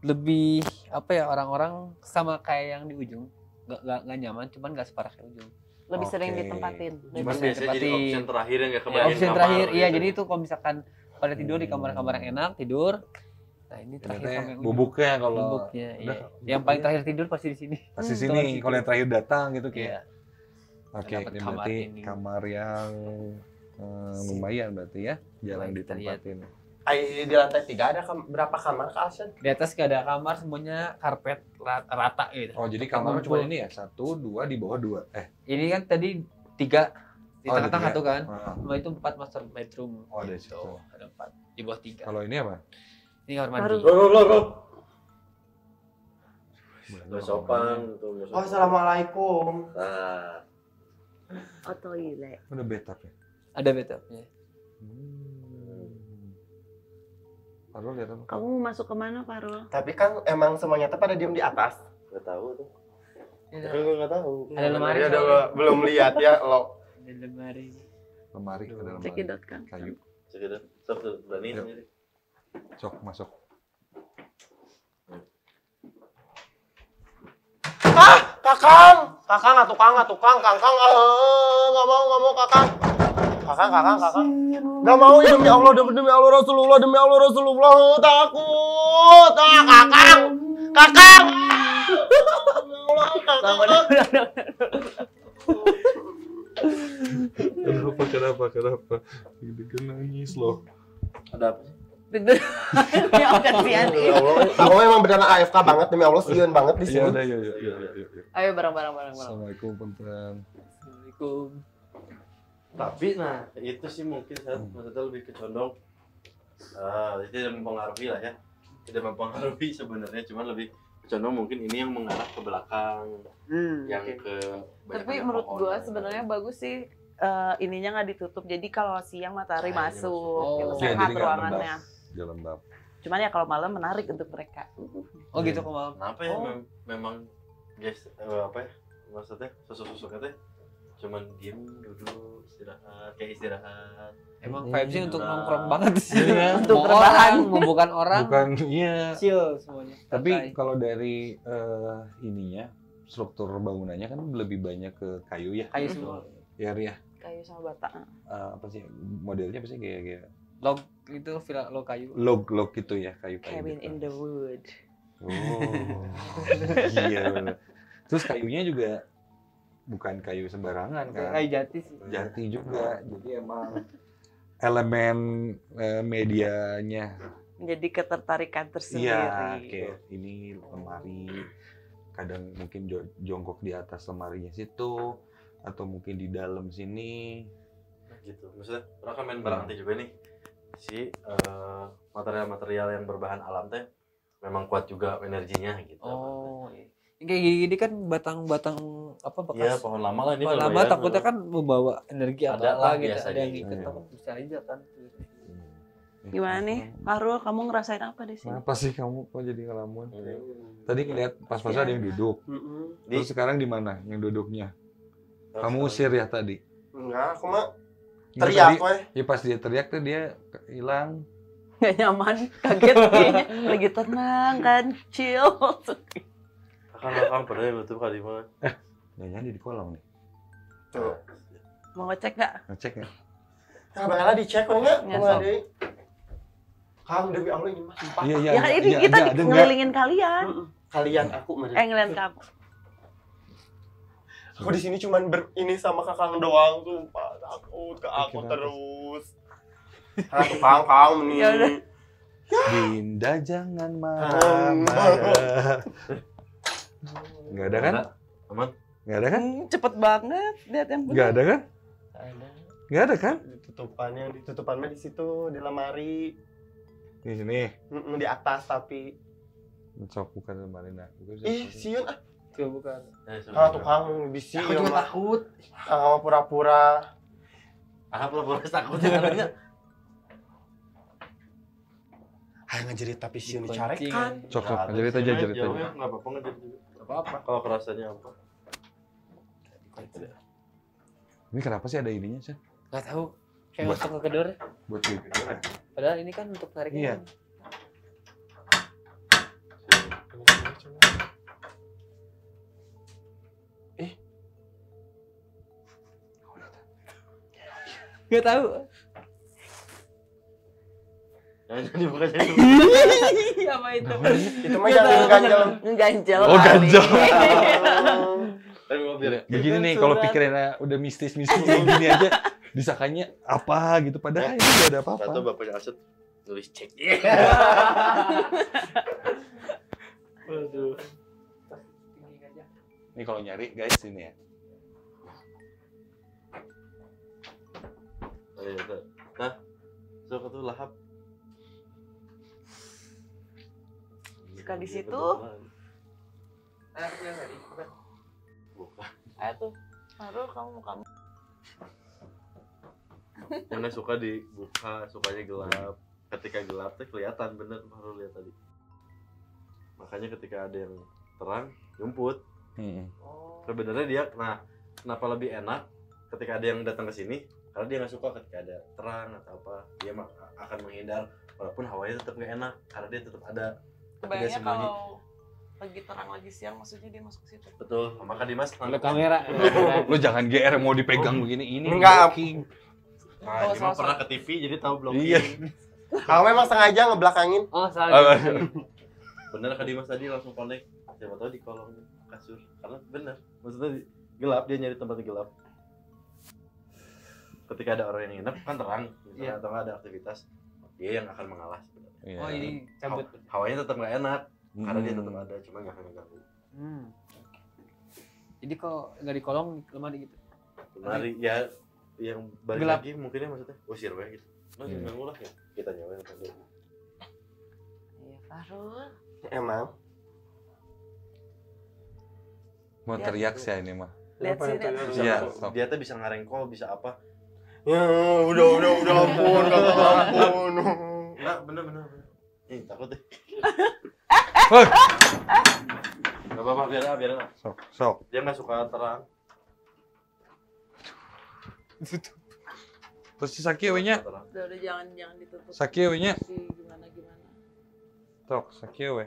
lebih apa ya orang-orang sama kayak yang di ujung. Gak, gak, gak nyaman, cuman gak separah kayak ujung. Lebih sering Oke. ditempatin. Cuman biasanya jadi option terakhir yang nggak Ya, kebagian option kamar terakhir, iya. gitu. Jadi itu kalau misalkan pada tidur di kamar-kamar yang enak tidur. Nah ini terakhir Ternyata sama yang ujung. bubuknya kalau Bubuknya, iya. udah, Yang paling terakhir tidur pasti di sini. pasti Hmm, sini. kalau yang terakhir datang gitu Iya. Oke, kamar berarti ini. kamar yang eh, lumayan berarti ya, kita lihat. ditempatin. di lantai tiga ada kam- berapa kamar ke Asen? Di atas gak ada kamar, semuanya karpet rata, gitu. Oh jadi kamarnya cuma ini ya satu dua di bawah dua. Eh, Ini kan tadi tiga di Oh, tengah-tengah tuh kan. ah. Sama itu empat master bedroom. Oh, ada di Gitu. situ. Ada empat di bawah tiga. kalau ini apa? Ini kamar mandi. Bro. Nggak sopan Oh, assalamualaikum. Nah, Oh toilet. Udah betap ya. Ada bathtubnya. Hmm. Farul lihat apa? Kamu mau masuk ke mana Farul? Tapi kan emang semuanya tuh pada diem di atas. nggak tahu tuh. Aku nggak tahu. Ada lemari Ya, udah soalnya. belum lihat ya lo. Ada lemari. Lemari ada lemari. Cekidot.com. Kayu. Sekedar, sok tuh, berani sendiri. Sok masuk. Ah, kakang, kakang, ah, tukang, ah, tukang, kakang, ah, nggak mau, nggak mau, kakang, kakang, kakang, kakang, nggak mau ya demi Allah, demi, demi Allah Rasulullah, demi Allah Rasulullah, takut, ah, kakang, kakang, Allah, kakang. Kenapa kenapa kenapa? Deg-degan nangis loh. Ada apa sih? Ya kasihan aku memang beneran AFK banget, demi Allah, siun banget di Iya sini. yuk yuk yuk yuk. yuk. Ayo bareng-bareng bareng-bareng. Assalamualaikum punten. Assalamualaikum. Tapi nah itu sih mungkin saya maksudnya lebih ke condong. Ah, itu tidak mempengaruhi lah ya. Tidak mempengaruhi sebenarnya, cuman lebih ke condong mungkin ini yang mengarah ke belakang, Hmm, yang oke. ke Tapi menurut pohon. gua sebenarnya bagus sih eh, ininya nggak ditutup. Jadi kalau siang matahari Cahayanya masuk, masuk. gitu, Oh. Iya, sehat nggak ruangannya. Dia lembab. Cuman ya kalau malam menarik untuk mereka. Oh gitu kok malam. Kenapa ya Oh. mem- memang guys eh, apa ya maksudnya sosok-sosoknya teh cuman diem duduk istirahat kayak istirahat Emang Hmm. vibesnya untuk nongkrong banget sih. Iya. Untuk rebahan. bukan orang, Bukan iya. chill semuanya. Tapi kalau dari eh, ininya struktur bangunannya kan lebih banyak ke kayu ya. kayu semua. Ya Ria. kayu sama bata. eh, apa sih modelnya apa sih kayak kayak log itu villa log kayu log log gitu ya kayu kayu Cabin gitu. in the wood. Oh, iya. Terus kayunya juga bukan kayu sembarangan kan? kayu jati sih Jati juga. Jadi emang elemen eh, medianya. Jadi ketertarikan tersendiri. Iya, kayak ini lemari. Kadang mungkin jo- jongkok di atas lemarinya situ atau mungkin di dalam sini. gitu maksudnya orang kan main berarti juga nih si eh, material-material yang berbahan alam teh memang kuat juga energinya gitu oh iya. kayak gini-gini kan batang-batang apa Iya bekas pohon lama lah ini pohon lama bayar, takutnya kan membawa energi atau Ada apa lah gitu ada yang gitu. ikut Iya. apa bisa aja kan Gimana nih, Farul? Kamu ngerasain apa di sini? Kenapa sih kamu kok jadi ngelamun? Iya. Tadi ngeliat pas-pas ada yang duduk. Di- Terus sekarang di mana yang duduknya? Kamu usir ya tadi? Enggak, aku mah teriak tadi- weh. Ya pas dia teriak tuh dia hilang. Gak nyaman, kaget kayaknya. Lagi tenang kan, chill. akan akan pernah tutup kali mah Jangan di kolong nih. Tuh. Mau ngecek gak? Ngecek ya? Nah, bakal dicek kok enggak? Nggak, Enggak Sob. deh. Kamu demi Allah ini mah sumpah. Iya iya. Ya kan ini iya, kita iya, nggak? ngelilingin kalian. Kalian aku. Eh ngeliat kamu. Aku di sini cuman ber ini sama kakang doang sumpah. Takut ke aku terus. Ah, kakang kamu nih. Ya udah. Dinda jangan marah-marah. Nggak ada kan? aman Nggak ada kan? Hmm, cepet banget. Lihat yang Nggak ada kan? Ada. Nggak ada kan? Ditutupannya, ditutupannya di situ di lemari. Di sini. Di atas tapi. Sok bukan lemari nah. Ih, siun ah. Coba bukan Ah, tukang di aku juga takut Ah, sama pura-pura. ah pula pura takut ya namanya Hayang ngajerit tapi siun Dipancing, dicarekan. Sok sok. Nggak ada Jerit sih, aja Mas. jerit Jauhnya aja. nggak apa-apa ngejerit juga apa apa kalau kerasanya apa Ini kenapa sih ada ininya sih? nggak tahu kayak Buat- masuk ke kedor Buat gitu. padahal ini kan untuk tarik Iya. Nggak tahu jangan dibuka jadi Apa itu? Itu mah jangan ganjel. Ganjel. Oh, ganjel. tapi mau biar Begini nih kalau pikirannya udah mistis-mistis kayak gini aja disangkanya apa gitu padahal ini nggak ada atau apa-apa. bapaknya aset nulis cek Waduh. Ini kalau nyari guys ini ya. Iya, tuh. Nah, so tuh lahap. Suka di situ. Bukan. Ayo tuh. Farul kamu mau kamu. Yang nggak suka dibuka, sukanya gelap. Ketika gelap tuh kelihatan bener baru lihat tadi. Makanya ketika ada yang terang, jumput. Hmm. Sebenarnya dia, nah kenapa lebih enak ketika ada yang datang ke sini? Karena dia nggak suka ketika ada terang atau apa, dia mak- akan menghindar. Walaupun hawanya tetap nggak enak, karena dia tetap ada. Kebayangnya kalau lagi terang lagi siang maksudnya dia masuk ke situ. Betul. Maka Dimas ada kamera Lo jangan GR mau dipegang begini ini. Enggak. Nah, Oh, salah- pernah ke TV jadi tahu blocking. Iya. Kamu memang sengaja ngebelakangin. oh salah bener kan Dimas tadi langsung connect siapa tahu di kolong kasur karena bener maksudnya gelap dia nyari tempat gelap ketika ada orang yang nginep kan terang misalnya, Iya. atau nggak ada aktivitas dia yang akan mengalah sebenarnya Iya. oh ini cabut hawanya tetap nggak enak karena dia Hmm. tetap ada cuma nggak akan ganggu hmm. jadi kok nggak di kolong lemari gitu lemari ya yang balik Gelap. lagi mungkinnya maksudnya usir we gitu lo jangan ganggu lah ya kita nyawain kan dulu Iya, Farul. Emang. Mau teriak sih ini mah. Lihat yang bisa Iya, dia tuh bisa ngarengkol bisa apa Ya, udah, udah, udah ampun, kakak ampun. nggak bener bener Ih, takut deh Hoi. Gak apa-apa, biar biar Sok, sok. dia nggak suka terang Terus si Saki we-nya. Udah, udah jangan jangan ditutup. Saki we-nya. Si gimana gimana. Tok, Saki we.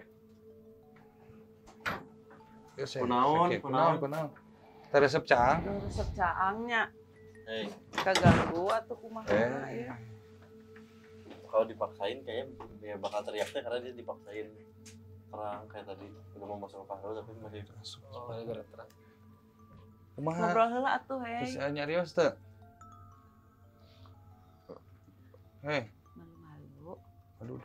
Kunaon, kunaon. kunaon, kunaon. Kita resep cang. Udah resep caangnya. Hei, kaganggu atuh kumaha Eh. ya. kalau dipaksain kayaknya dia bakal teriaknya karena dia dipaksain terang kayak tadi udah mau masuk ke paru tapi masih Oh, gara-gara terang. Kumaha? Ngobrol heula atuh hei. Terus eh, nyarios teh. Hei, Malu-malu. aduh.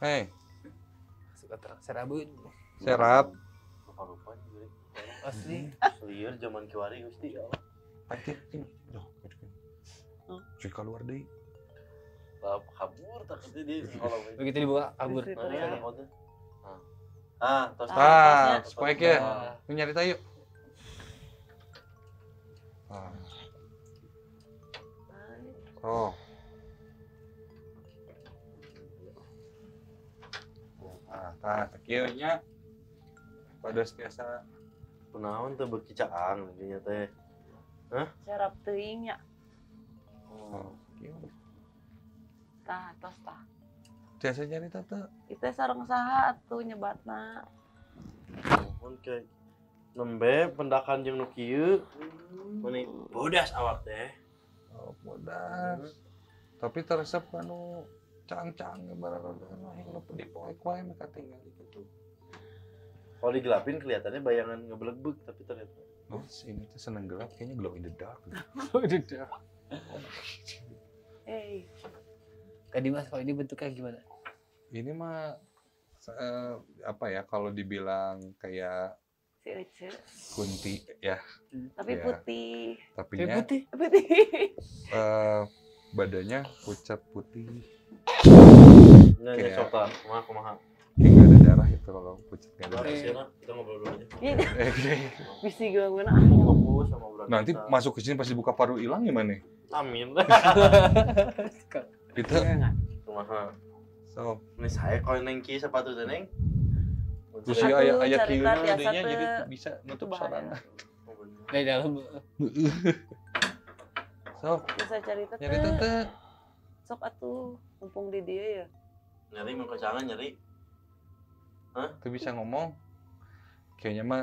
Hei, Suka terang. Serabun. serap. Asli. liar zaman kiwari gusti ya Allah. Ayo, ini. Duh, gitu. Cuy keluar deui. Lah, kabur tak kerja dia kalau Begitu dibawa kabur. Ah, ah, tos Ah, spike ya. Ah. Lu nyari tayo. Ah. Oh. Ah, kieu nya. Pada biasa. penawan tuh berkicaang intinya teh Hah? Serap teingnya. Oh, gimana? Tah, tos tah. Biasa nyari tata. Itu sarang saha tuh nyebatna. Mohon kayak nembe pendakan jeung nu kieu. meni bodas awak teh. Oh, bodas. Tapi teresep anu cang-cang barang-barang lain lu di poek wae mah katinggal gitu. Kalau digelapin kelihatannya bayangan ngebelegbek tapi ternyata Oh, ini tuh seneng gelap kayaknya glow in the dark. Eh, Tadi mas, kalau ini bentuknya gimana? Ini mah eh, apa ya kalau dibilang kayak kunti ya, Tapi Ya. putih. tapi putih. Putih. eh, badannya pucat putih, nya Kayak- sokan kumaha kumaha. Darah itu kalau pucat gak ada darah. kita ngobrol dulu aja. Iya, sama obrolan Nanti kita. masuk ke sini pasti buka paru hilang gimana? Amin. Itu Kumaha. so Ini saya kalau neng ki sepatu teh neng. terus ya ayah ayah adanya teh jadi bisa nutup sarana. Dari dalam. So, Bisa cerita nyari teh. tete. Sok atuh mumpung di dia ya. Nyari mau kecangan nyari. Tuh bisa ngomong. Kayaknya mah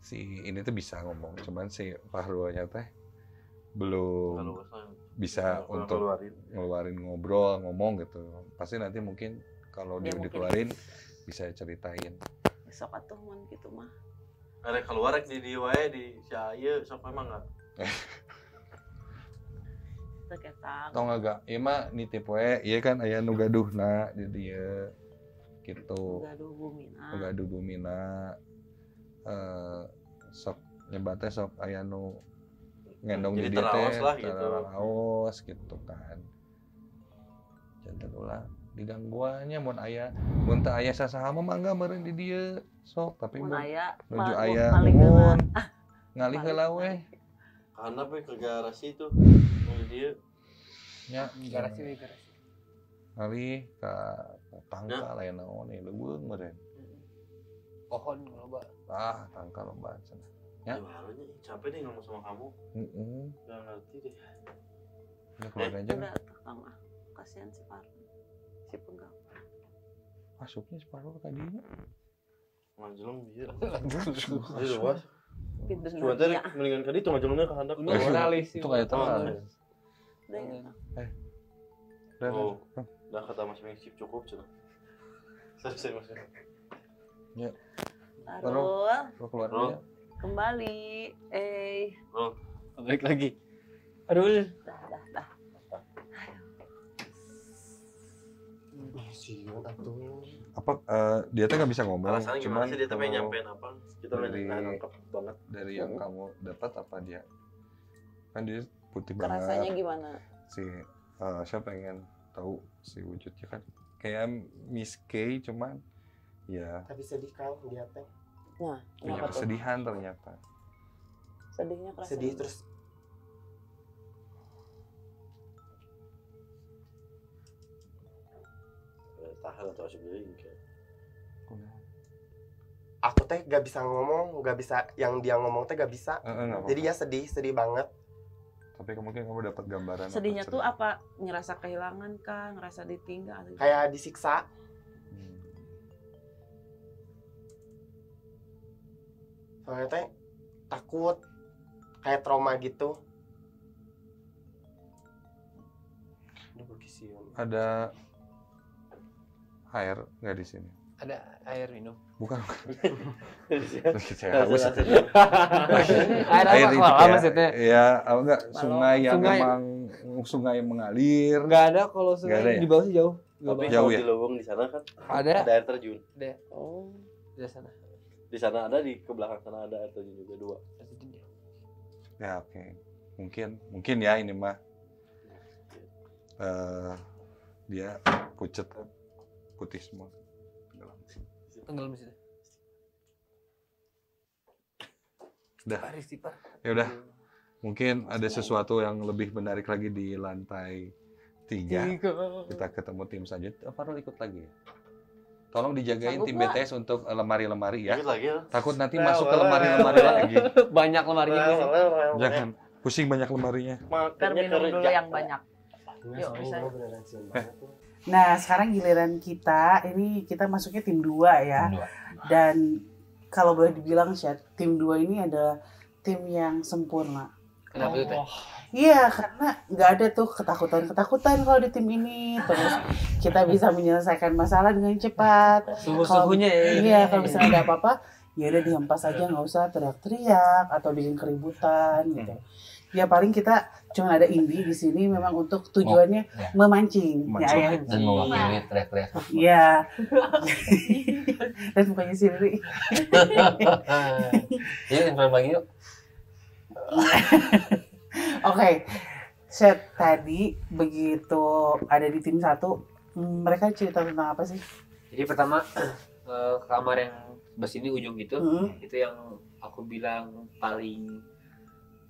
si ini tuh bisa ngomong, cuman si Fahruanya teh belum bisa untuk keluarin. ngeluarin ngobrol ngomong gitu. Pasti nanti mungkin kalau Ya, dia mungkin. dikeluarin bisa ceritain. Sok atuh mun gitu mah. Ada keluar rek di di wae di si Ayu sok memang enggak. Tau nggak gak? Iya mah nitip we, iya kan ayah nu gaduhna di dia gitu. Gaduh bumina. Nu gaduh bumina. Eh sok nyebatnya sok ayah nu ngendong Jadi di dia teraos teh, lah gitu. gitu kan. Jantan ulah digangguannya mun aya mun teu aya sasaha mah mangga meureun di dieu sok tapi Mun mun aya nuju mal- aya ngalih heula we Karena pe ke garasi itu. Mau di dia nya Garasi, we, garasi. Ngalih ka ka tangka lain naon ieu leuweung meureun Pohon, loba. ah tangka loba cenah Ya. Capek deh ngomong sama kamu. heeh Gak ngerti deh. ya keluar aja Udah tukang ah. Kasihan si Parno. Si penggal. masuknya separuh tadinya Manjelung bieu. Jadi luas. Cuma tadi mendingan kali itu manjelungnya ke handap. Udah itu kayak tahu iya. dan Oh, udah kata Mas Mengsip cukup. Saya saya Mas. Arul, lo keluar aja kembali. Eh, Balik lagi. Aduh. dah dah dah. Apa eh, dia tuh nggak bisa ngomong Alasannya cuman gimana sih dia tapi nyampein apa? Kita dari- banget. dari yang kamu dapat apa dia kan dia putih Kerasanya banget gimana? si eh, saya pengen tahu si wujudnya kan kayak Miss K cuman ya Tapi sedih kan dia teh. Nah, punya kenapa tuh? kesedihan ternyata Sedihnya kerasa. Sedih terus Eh, Tahan atau kayak. aku teh gak bisa ngomong, gak bisa yang dia ngomong teh gak bisa. Eh, nggak Jadi ya sedih, sedih banget. Tapi mungkin kamu dapat gambaran apa Sedihnya tuh apa? Ngerasa kehilangan kah? Ngerasa ditinggal? Kayak disiksa. Hmm. Soalnya teh takut kayak trauma gitu. Ada air nggak di sini? Ada air minum. Bukan. Hasil- Saya haus. Air apa? air Kolam kayak, maksudnya? ya apa enggak sungai yang Sungai. memang sungai yang mengalir Enggak ada kalau Nggak ada sungai ya? di bawah sih jauh. Tapi Jauh kalau ya? di Lowong di sana kan Ada. ada air terjun. Ada. Oh. Di sana. Di sana ada di ke belakang sana ada air terjun juga dua. ya oke mungkin mungkin ya ini mah eh dia pucet putih semua di. Tenggelam di situ. Ya udah. Mungkin ada sesuatu yang lebih menarik lagi di lantai tiga. Kita ketemu tim selanjutnya. Farul ikut lagi ya? Tolong dijagain Sanggup tim? BTS untuk eh, lemari-lemari ya. Lagi ya. takut nanti Nah, masuk ke lemari-lemari lagi. Banyak lemarinya. Nah, soalnya orang- jangan. Pusing banyak lemarinya. Ntar minum dulu yang banyak. Yuk, bisa. Nah, sekarang giliran kita. Ini kita masuknya tim 2 ya. Tim dua. Dan kalau boleh dibilang Syed, tim 2 ini adalah tim yang sempurna. Kenapa itu teh? Iya, karena nggak ada tuh ketakutan-ketakutan kalau di tim ini. Terus kita bisa menyelesaikan masalah dengan cepat. Suhu-suhunya ya. Iya, kalau misalnya ada apa-apa, ya udah dihempas aja, nggak usah teriak-teriak atau bikin keributan gitu. Ya paling kita cuma ada Indi di sini memang untuk tujuannya ya. memancing. Memancing. Ya, ya. Dan mewakili teriak-teriak. Iya. Dan mukanya Siri. Ya, info lagi yuk. Oke, set tadi begitu ada di tim satu, mereka cerita tentang apa sih? Jadi pertama eh, kamar yang sebelah sini ujung gitu, Hmm. itu yang aku bilang paling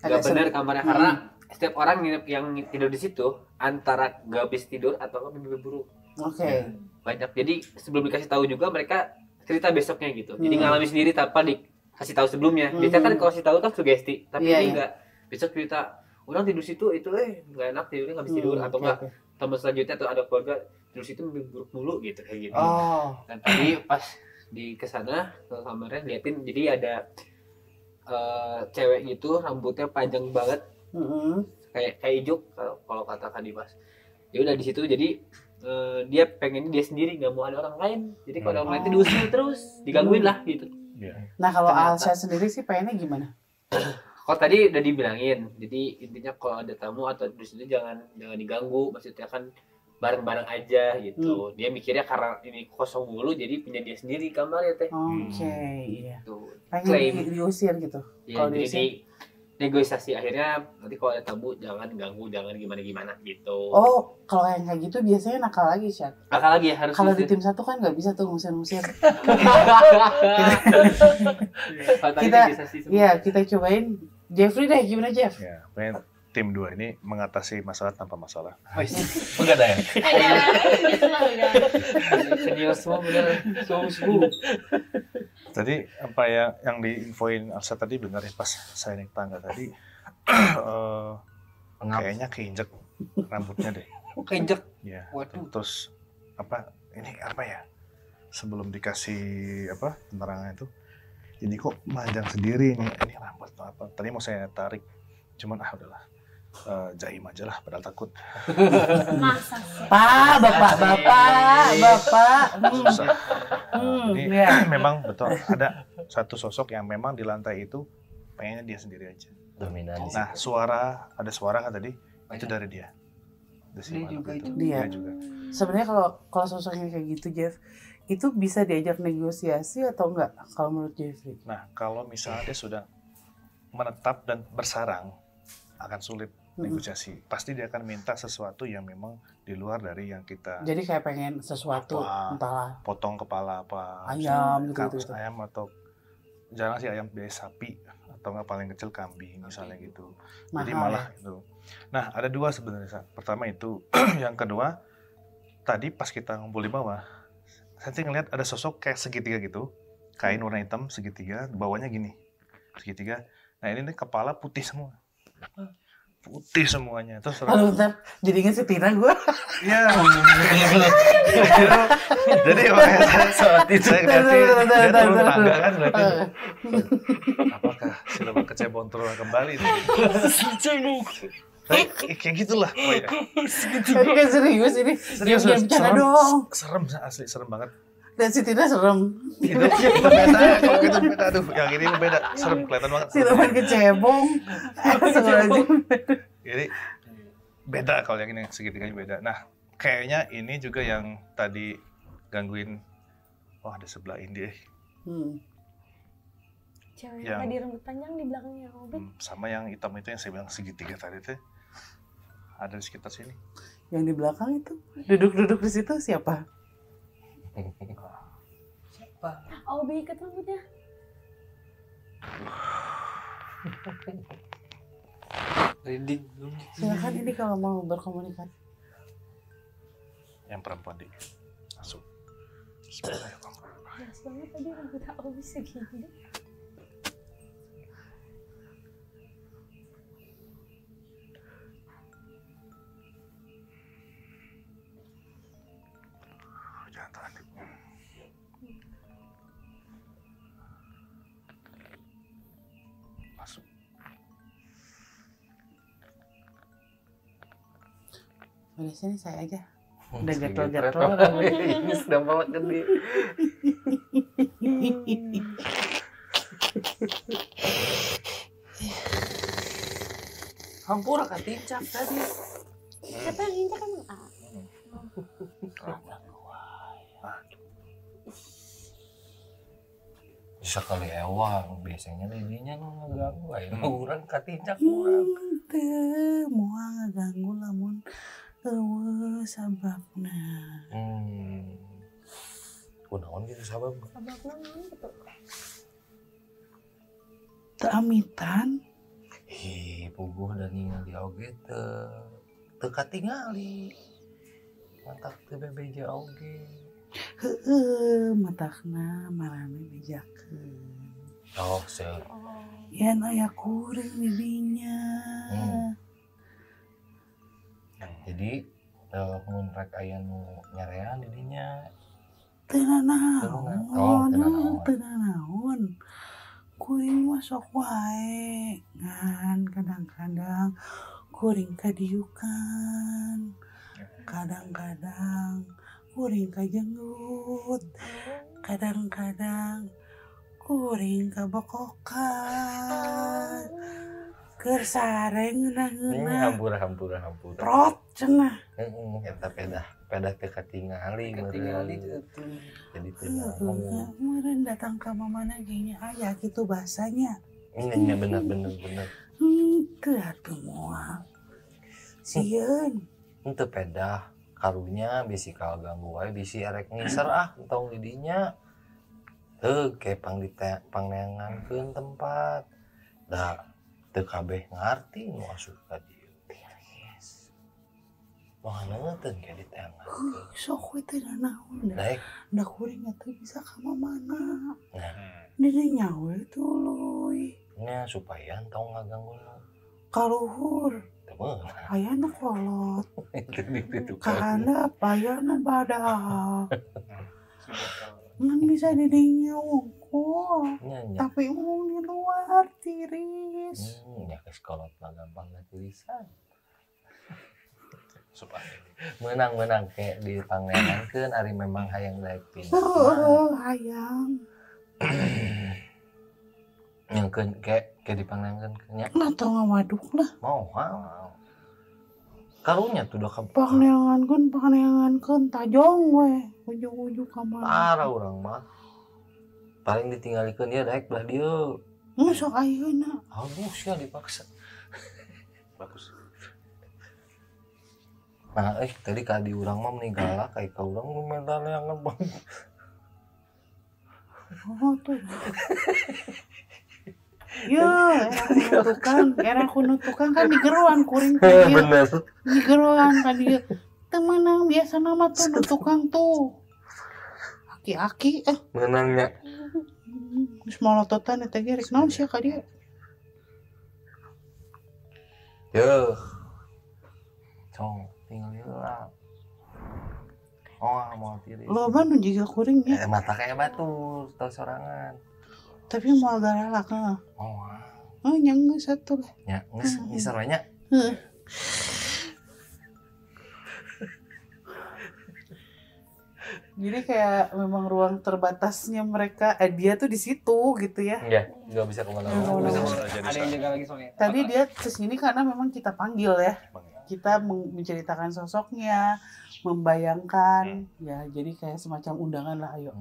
gak benar kamarnya Hmm. karena setiap orang nginep yang tidur di situ antara gak habis tidur atau mimpi buruk Oke. banyak. Jadi sebelum dikasih tahu juga mereka cerita besoknya gitu. Jadi Hmm. ngalami sendiri tanpa dikasih tahu sebelumnya. Hmm. Biasanya kan kalau kasih tahu kan sugesti, tapi Iya, ini iya. enggak. Besok cerita orang tidur situ itu eh nggak enak tidurnya nggak bisa tidur Hmm, atau oke, enggak oke. teman selanjutnya atau ada keluarga tidur situ mimpi buruk mulu gitu kayak gitu. Oh, Dan tadi pas di ke sana ke kamarnya liatin jadi ada eh, cewek gitu rambutnya panjang banget kayak kayak ijuk kalau kalau kata Kak Dimas. Ya udah di situ jadi eh, dia pengen dia sendiri nggak mau ada orang lain. Jadi kalau ada orang lain itu diusir terus, digangguin lah gitu. Nah kalau. Alsha sendiri sih pengennya gimana? Kalau tadi udah dibilangin, jadi intinya kalau ada tamu atau di situ jangan jangan diganggu, maksudnya kan bareng-bareng aja gitu. Dia mikirnya karena ini kosong mulu, jadi punya dia sendiri kamar ya teh. Oke, iya. Gitu. Pengen Klaim. di- diusir gitu. Ya, Kalau jadi diusir? Negosiasi akhirnya nanti kalau ada tamu jangan ganggu, jangan gimana-gimana gitu. Oh, kalau yang kayak gitu biasanya nakal lagi, Syed. Akal lagi ya harus Kalau di tim satu kan nggak bisa tuh ngusir-ngusir. Kita- negosiasi semua. Iya, kita cobain. Jeffrey deh, gimana Jeff? Ya, pokoknya tim dua ini mengatasi masalah tanpa masalah. Enggak ada ya? Senior semua bener, sungguh Tadi apa ya yang diinfoin Alsa tadi benar ya pas saya naik tangga tadi eh, kayaknya keinjek rambutnya deh. Keinjek. Ya. Waduh. Terus apa ini apa ya? Sebelum dikasih apa penerangan itu jadi kok panjang sendiri ini ini rambut atau apa tadi mau saya tarik cuman ah udahlah Eh, jahim aja lah padahal takut Masa sih? Pak, bapak, bapak, bapak. Hmm. susah Hmm, Jadi iya. memang betul ada satu sosok yang memang di lantai itu pengennya dia sendiri aja. Dominan Nah suara ada suara kan tadi itu dari dia. Dia juga itu. itu. Dia. Dia juga. Sebenarnya kalau kalau sosoknya kayak gitu, Jeff, itu bisa diajak negosiasi atau enggak kalau menurut Jeffrey? Nah kalau misalnya dia sudah menetap dan bersarang akan sulit. Negosiasi. Pasti dia akan minta sesuatu yang memang di luar dari yang kita Jadi kayak pengen sesuatu, Apa? entahlah potong kepala apa ayam gitu, gitu, gitu. ayam atau jarang sih ayam biasa sapi atau nggak paling kecil kambing misalnya gitu. Jadi Mahal malah itu. Nah, ada dua sebenarnya. Pertama itu, yang kedua tadi pas kita ngumpul di bawah, saya sih ngeliat ada sosok kayak segitiga gitu, kain warna hitam segitiga, bawahnya gini, segitiga. Nah ini nih kepala putih semua. Putih semuanya. Terus Kalau bentar, jadi inget si Tina gue. Iya. Jadi makanya saya saat itu saya ngeliatin dia turun tangga kan ngeliatin. Apakah siluman kecebon turun kembali nih? Tapi kayak gitulah. pokoknya. Tapi kan serius ini. Serius, Diam-diam serius. serem, dong. serem asli serem banget. Dan si Tina serem. Itu, itu beda, kalau gitu beda tuh. Yang ini beda, serem kelihatan banget. Siluman kecebong. Jadi beda kalau yang ini segitiganya beda. Nah, kayaknya ini juga yang tadi gangguin. Wah, ada sebelah ini deh. Hmm. Cewek Yang- yang tadi rambut panjang di belakangnya Obi. Hmm, sama yang hitam itu yang saya bilang segitiga tadi tuh. Ada di sekitar sini. Yang di belakang itu duduk-duduk di situ siapa? Obi ikat rambutnya. Reading. Silakan ini kalau mau berkomunikasi. Yang perempuan di masuk. Bismillahirrahmanirrahim. Jelas banget tadi rambutnya Obi segini. Udah sini saya aja. Hmm, Udah gatel-gatel. Ini sedang bawa gede. Hampura katincak tadi. Siapa yang injak emang? Ah. Bisa kali ewang, biasanya lidinya nu ngeganggu aja. Orang katincak kurang. Teu moal ngaganggu lamun eueuh sababna. Hmm. Kunaon gitu sabab. Sababnya naon gitu. Teu amitan. Hi, puguh dan ningali oge teu teu katingali. Mantap teu bebeja oge. Heeh, matakna marane bejakeun. Oh, se. Yen aya kuring di dinya. Hmm. Jadi mun rek aya nu nyarean di dinya. Teu Oh, nanaon, teu nanaon. teu nanaon. Kuring mah sok wae. Ngan kadang-kadang kuring kadiukan. Kadang-kadang kuring kajenggut. Kadang-kadang kuring kabokokan. Sareng hampura hampura hampura. Prot cenah. Heeh, eta pedah pedah teu katingali Ketinggali meureun. tuh. Jadi teu Heeh, ngomong. Kemarin datang ke mamana gini aya gitu bahasanya. Iya iya, bener bener bener. Henteu atuh moal. Sieun. Henteu pedah karunya bisi ganggu wae bisi arek ngiser ah entong di dinya. Teu ke pang dite pangneangankeun tempat. Da TKB ngerti masuk tadi Menghangatkan jadi tangan. Sok itu teu naon dah. Dah kuring itu bisa ka mana. Nah. Dia nyawa itu loy. Supaya tau ngaganggu ganggu lo. Kaluhur. Temen. Ayah nu kolot. Karena apa ya nu badak. Hmm. Ngan bisa dirinya wungkul. Nya nya. Tapi umum di luar tiris. Hmm, ya geus kolot mah gampang tulisan. Supaya menang menang kayak di pangneangankeun ari memang hayang daek pindah Heeh, hayang. yang keun kayak kayak di pangneangan nya Nah, tau ngawaduk lah. mau ha karunya tuh udah ke Pangangankeun, pangangankeun tajong we. Ujung-ujung ka mana. parah orang mah paling ditinggalikeun ya daek belah dieu Mun sok ayeuna. halus ya dipaksa bagus. nah eh tadi kadi urang mah meninggal lah kayak ka urang nu mental yang ngebang Oh, tuh. Ya, era kunutukan, era kunutukan kan di geruan kuring ka dieu. bener Di geruan ka dieu. Teu meunang biasa nama tuh nu tukang tuh. Aki-aki eh menangnya geus malototan eta ge rek naon sia ka dieu. Yo. Cong, tinggal lah. Oh, mau tiris. Lo mana juga kuringnya. Eh, mata kayak batu, tau sorangan. Tapi mau agak lalak. ah. Oh, Oh, nyangga satu. ya, nges, ngisar banyak. Heeh. Jadi kayak memang ruang terbatasnya mereka, eh dia tuh di situ gitu ya. Iya, nggak bisa ke mana-mana. Bisa. Ada yang jaga lagi soalnya. Tadi dia ke sini karena memang kita panggil ya. Kita menceritakan sosoknya, membayangkan, ya jadi kayak semacam undangan lah ayo.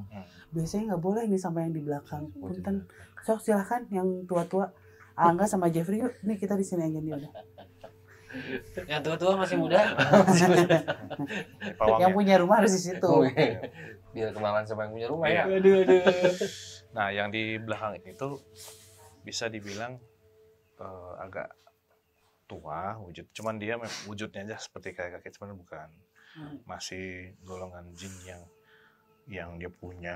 Biasanya nggak boleh nih sama yang di belakang. Punten, sok silahkan yang tua-tua. Angga sama Jeffrey yuk, nih kita di sini aja nih udah. Yang tua-tua masih muda. Yang ya. punya rumah harus di situ. Oh, iya. Biar kenalan sama yang punya rumah ya. Aduh, aduh. Nah, yang di belakang ini tuh bisa dibilang eh, agak tua wujud. Cuman dia wujudnya aja seperti kayak kakek, cuman bukan. Hmm. Masih golongan jin yang yang dia punya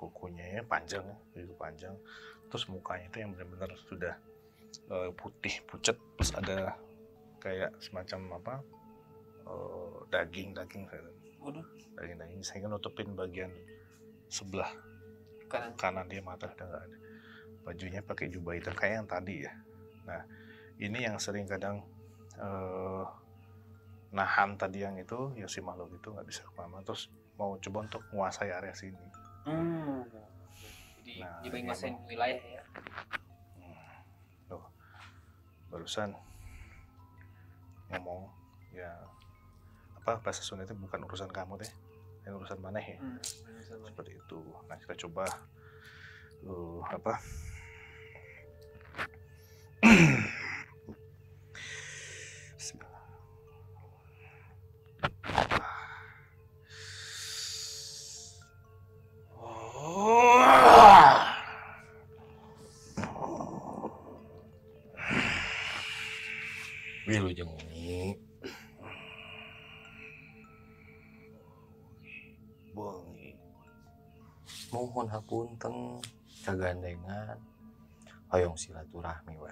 kukunya ya panjang, begitu panjang. Terus mukanya itu yang benar-benar sudah eh, putih pucat, terus ada kayak semacam apa eh, daging-daging Waduh. daging-daging sehingga nutupin bagian sebelah Kanan. kanan dia mata udah nggak ada bajunya pakai jubah hitam kayak yang tadi ya nah ini yang sering kadang eh, nahan tadi yang itu ya si makhluk itu nggak bisa ke mana terus mau coba untuk menguasai area sini Hmm. Jadi Nah, di ini masing emang- wilayah ya. Tuh, barusan ngomong ya apa bahasa Sunda itu bukan urusan kamu deh yang urusan mana ya Hmm. seperti itu nah kita coba uh, apa Wilu jeung ini. Bengi. Mohon hapunten kagandengan. Hoyong silaturahmi we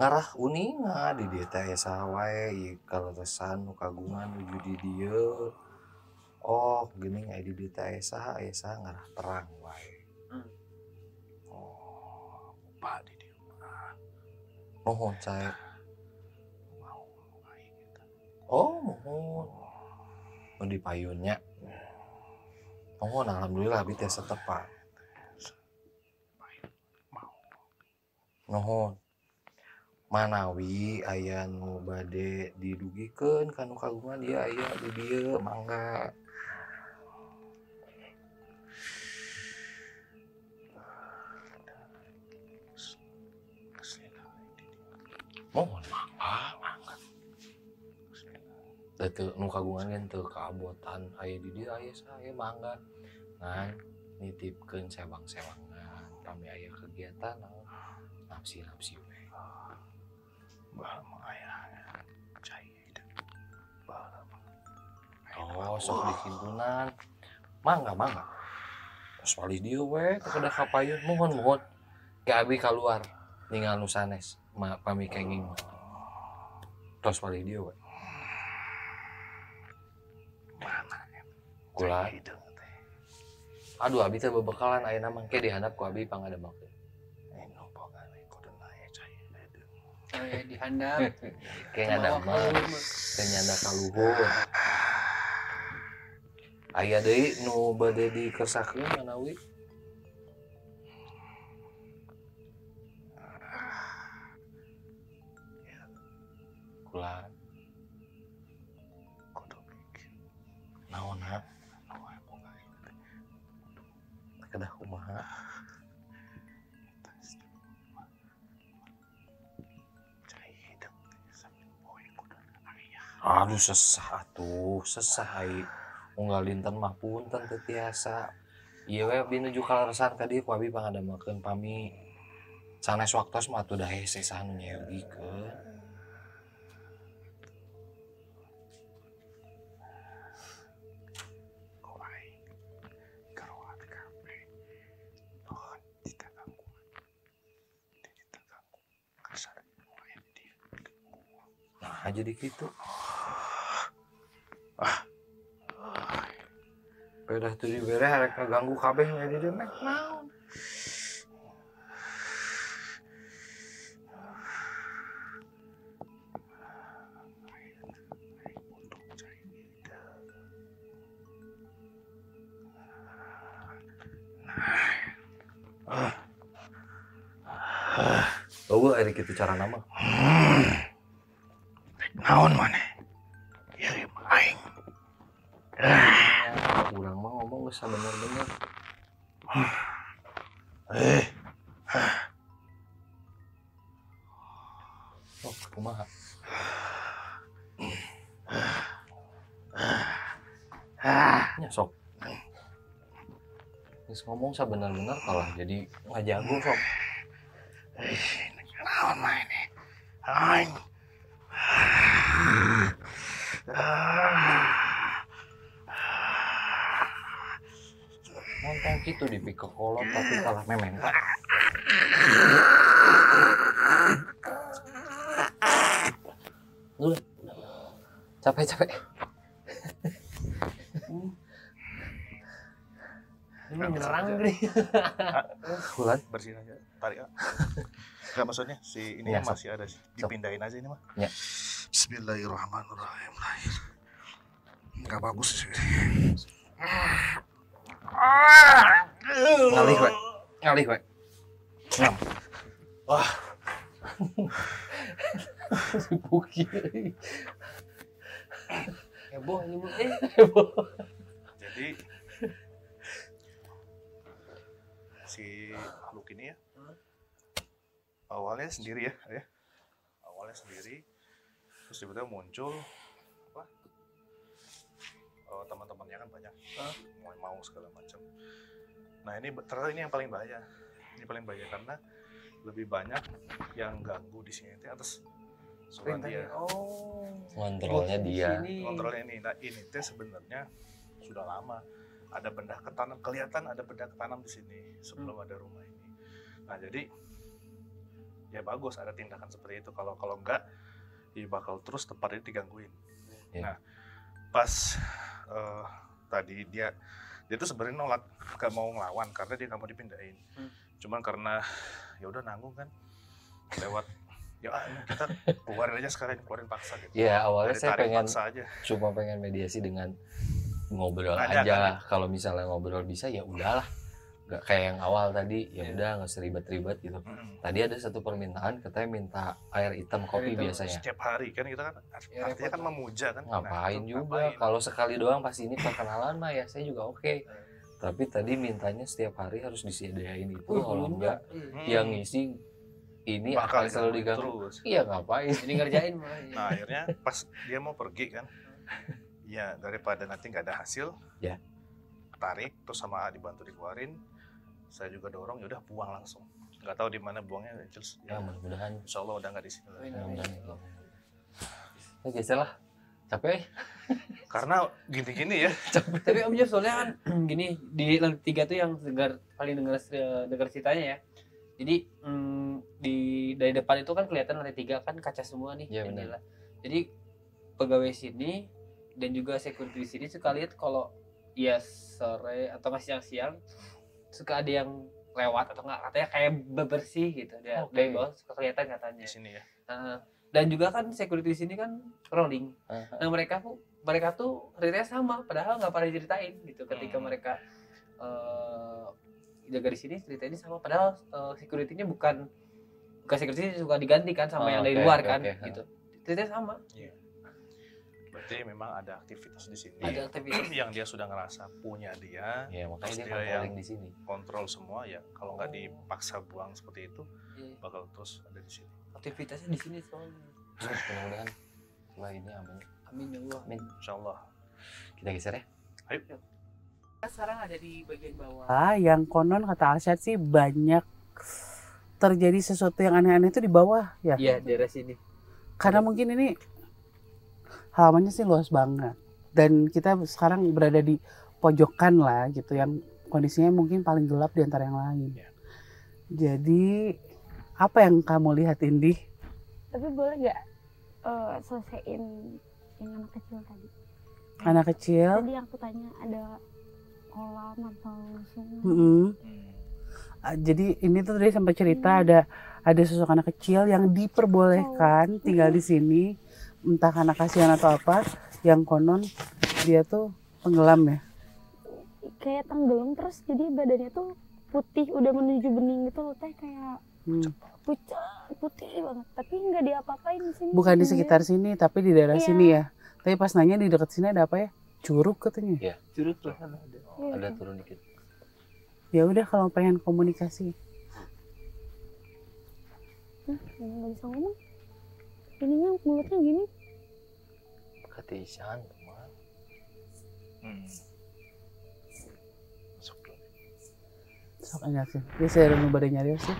Ngarah uninga di dieu teh asa wae ieu kaleresan nu kagungan nuju di dieu. Oh, geuning aya di dieu teh asa asa ngarah terang wae. Oh, lupa di dia mah. Mohon saya. Mau. Oh, mohon. Mau dipayunnya. Mohon alhamdulillah abdi teh setepat. Mau. Manawi aya nu bade didugikeun kanu kagungan dia aya di dieu mangga. Mohon. Da teu nu kagungan kan teu kaabotan aya di dieu aya saya mangga. Ngan nitipkeun sewang-sewangan kami aya kegiatan we. Oh, sok dikintunan. Mangga, mangga. Terus wali dia we, teu kada kapayun. Mohon, mohon. Ke abi keluar. Ningal nu sanes. Ma, pami kenging. Terus wali dia we. Mana ya? Kula. Teh. Aduh, abi teh bebekalan aya mangke dihandap ku abi pangadamak. saya dihandap kayak ada kayak ada kaluhur. Ayah deh nu bade di kesakian manawi. aduh sesah tuh sesah ai. Unggal linten mah punten teu tiasa. Ieu we abdi nuju kalaresan ka dieu ku abdi pangadamakeun pami. Sanes waktos mah tuh dah hese sanu nyaeugikeun Nah, jadi gitu. Ah. Bedah tuh dibere rek ngeganggu kabeh jadi dia mek naon. Oh, ada gitu cara nama. Ngomong sabener-bener kalah jadi ngajago sok. naon mah ini? Aing. Montong gitu di pika kolot tapi kalah memen. Lu capek capek. Bulan Bersihin aja. Tarik. ah. Enggak maksudnya si ini Ya, masih ada sih. Dipindahin aja ini mah. Ya. Bismillahirrahmanirrahim. Enggak bagus sih. ngalih we. Ngalih we. Ngam. Wah, Buki. Heboh ini mah. Eh, jadi si makhluk ini ya awalnya sendiri ya, ya. Awalnya sendiri terus tiba-tiba muncul apa? Oh, teman-temannya kan banyak mau mau segala macam. Nah ini ternyata ini yang paling bahaya. Ini paling bahaya karena lebih banyak yang ganggu di sini teh atas suara dia. Oh. Ngontrolnya dia. Kontrolnya ini. Nah ini teh sebenarnya sudah lama ada benda ketanam kelihatan ada benda ketanam di sini sebelum ada rumah ini. Nah jadi ya bagus ada tindakan seperti itu. Kalau kalau enggak ya bakal terus tempat ini digangguin. Iya. Nah pas eh, tadi dia dia tuh sebenarnya nolak gak mau ngelawan karena dia nggak mau dipindahin. Hmm. Cuman karena ya udah nanggung kan lewat ya ah, kita keluarin aja sekalian keluarin paksa gitu. Iya, awalnya Dari saya pengen paksa aja. cuma pengen mediasi dengan ngobrol Nanya, aja. nanya. Kalau misalnya ngobrol bisa ya udahlah. Nggak kayak yang awal tadi, ya Iya. udah nggak seribet-ribet gitu. Mm. Tadi ada satu permintaan, katanya minta air hitam kopi hitam. biasanya. setiap hari kan kita kan Ya, artinya kan memuja kan Nah, Ngapain itu juga? Kalau sekali doang pasti ini perkenalan mah ya saya juga oke. Tapi tadi mintanya setiap hari harus disediain itu. Uh, Kalau enggak, Hmm, yang ngisi ini bakal akan selalu diganggu. terus Iya ngapain? Jadi ngerjain mah. nah akhirnya pas dia mau pergi kan ya daripada nanti nggak ada hasil Ya. tarik terus sama dibantu dikeluarin saya juga dorong ya udah buang langsung nggak tahu di mana buangnya jelas Ya mudah-mudahan. insya Allah udah nggak di sini mudah-mudahan. Ya geser lah. Capek. karena gini-gini ya Tapi Om Jeff soalnya kan gini di lantai tiga tuh yang dengar paling dengar dengar ceritanya ya. Jadi mm, di dari depan itu kan kelihatan lantai tiga kan kaca semua nih benar. jendela. Jadi pegawai sini dan juga security di sini suka lihat kalau ya sore atau nggak siang-siang suka ada yang lewat atau nggak katanya kayak bebersih gitu dia Oke. dari bawah suka kelihatan katanya. di sini ya Heeh. dan juga kan security di sini kan rolling. Aha. Nah mereka tuh mereka tuh ceritanya sama, padahal nggak pernah diceritain gitu. Ketika Hmm. mereka eh, jaga di sini ceritanya sama, padahal eh, security-nya bukan bukan security suka diganti kan sama Oh, yang dari oke, luar oke, kan oke. gitu. Ceritanya sama, berarti memang ada aktivitas di sini ada aktivitas. yang dia sudah ngerasa punya dia Ya makanya dia dia yang- di sini. kontrol semua ya kalau nggak dipaksa buang seperti itu Iya, bakal terus ada di sini aktivitasnya di sini soalnya. Ya, mudah-mudahan setelah ini amin. Amin ya Allah. Amin. insya Allah Kita geser ya. sekarang ada di bagian bawah Ah, yang konon kata Alsyad sih banyak terjadi sesuatu yang aneh-aneh itu di bawah ya Iya daerah sini. karena mungkin ini halamannya sih luas banget dan kita sekarang berada di pojokan lah gitu yang kondisinya mungkin paling gelap di antara yang lain Ya. jadi apa yang kamu lihat Indi Tapi boleh nggak eh, selesaiin yang anak kecil tadi. Anak kecil. Tadi aku tanya ada kolam atau sungai. Mm-mm. Ah, Jadi ini tuh tadi sampai cerita ada ada sosok anak kecil yang diperbolehkan tinggal di sini, entah karena kasihan atau apa, yang konon dia tuh tenggelam ya. Kayak tenggelam terus jadi badannya tuh putih udah menuju bening gitu loh teh kayak Hmm. pucat putih banget tapi nggak diapa-apain di sini Bukan di Dia- sekitar sini tapi di daerah Iya. sini ya. Tapi pas nanya di dekat sini ada apa ya? Curug katanya. Iya. Curug tuh kan ada. Iya. Ada turun dikit. Ya udah kalau pengen komunikasi. Nggak bisa ngomong ininya mulutnya gini Ketisan, teman. Hmm. Masuk dulu. Sok enggak sih. Dia saya udah badan nyari sih.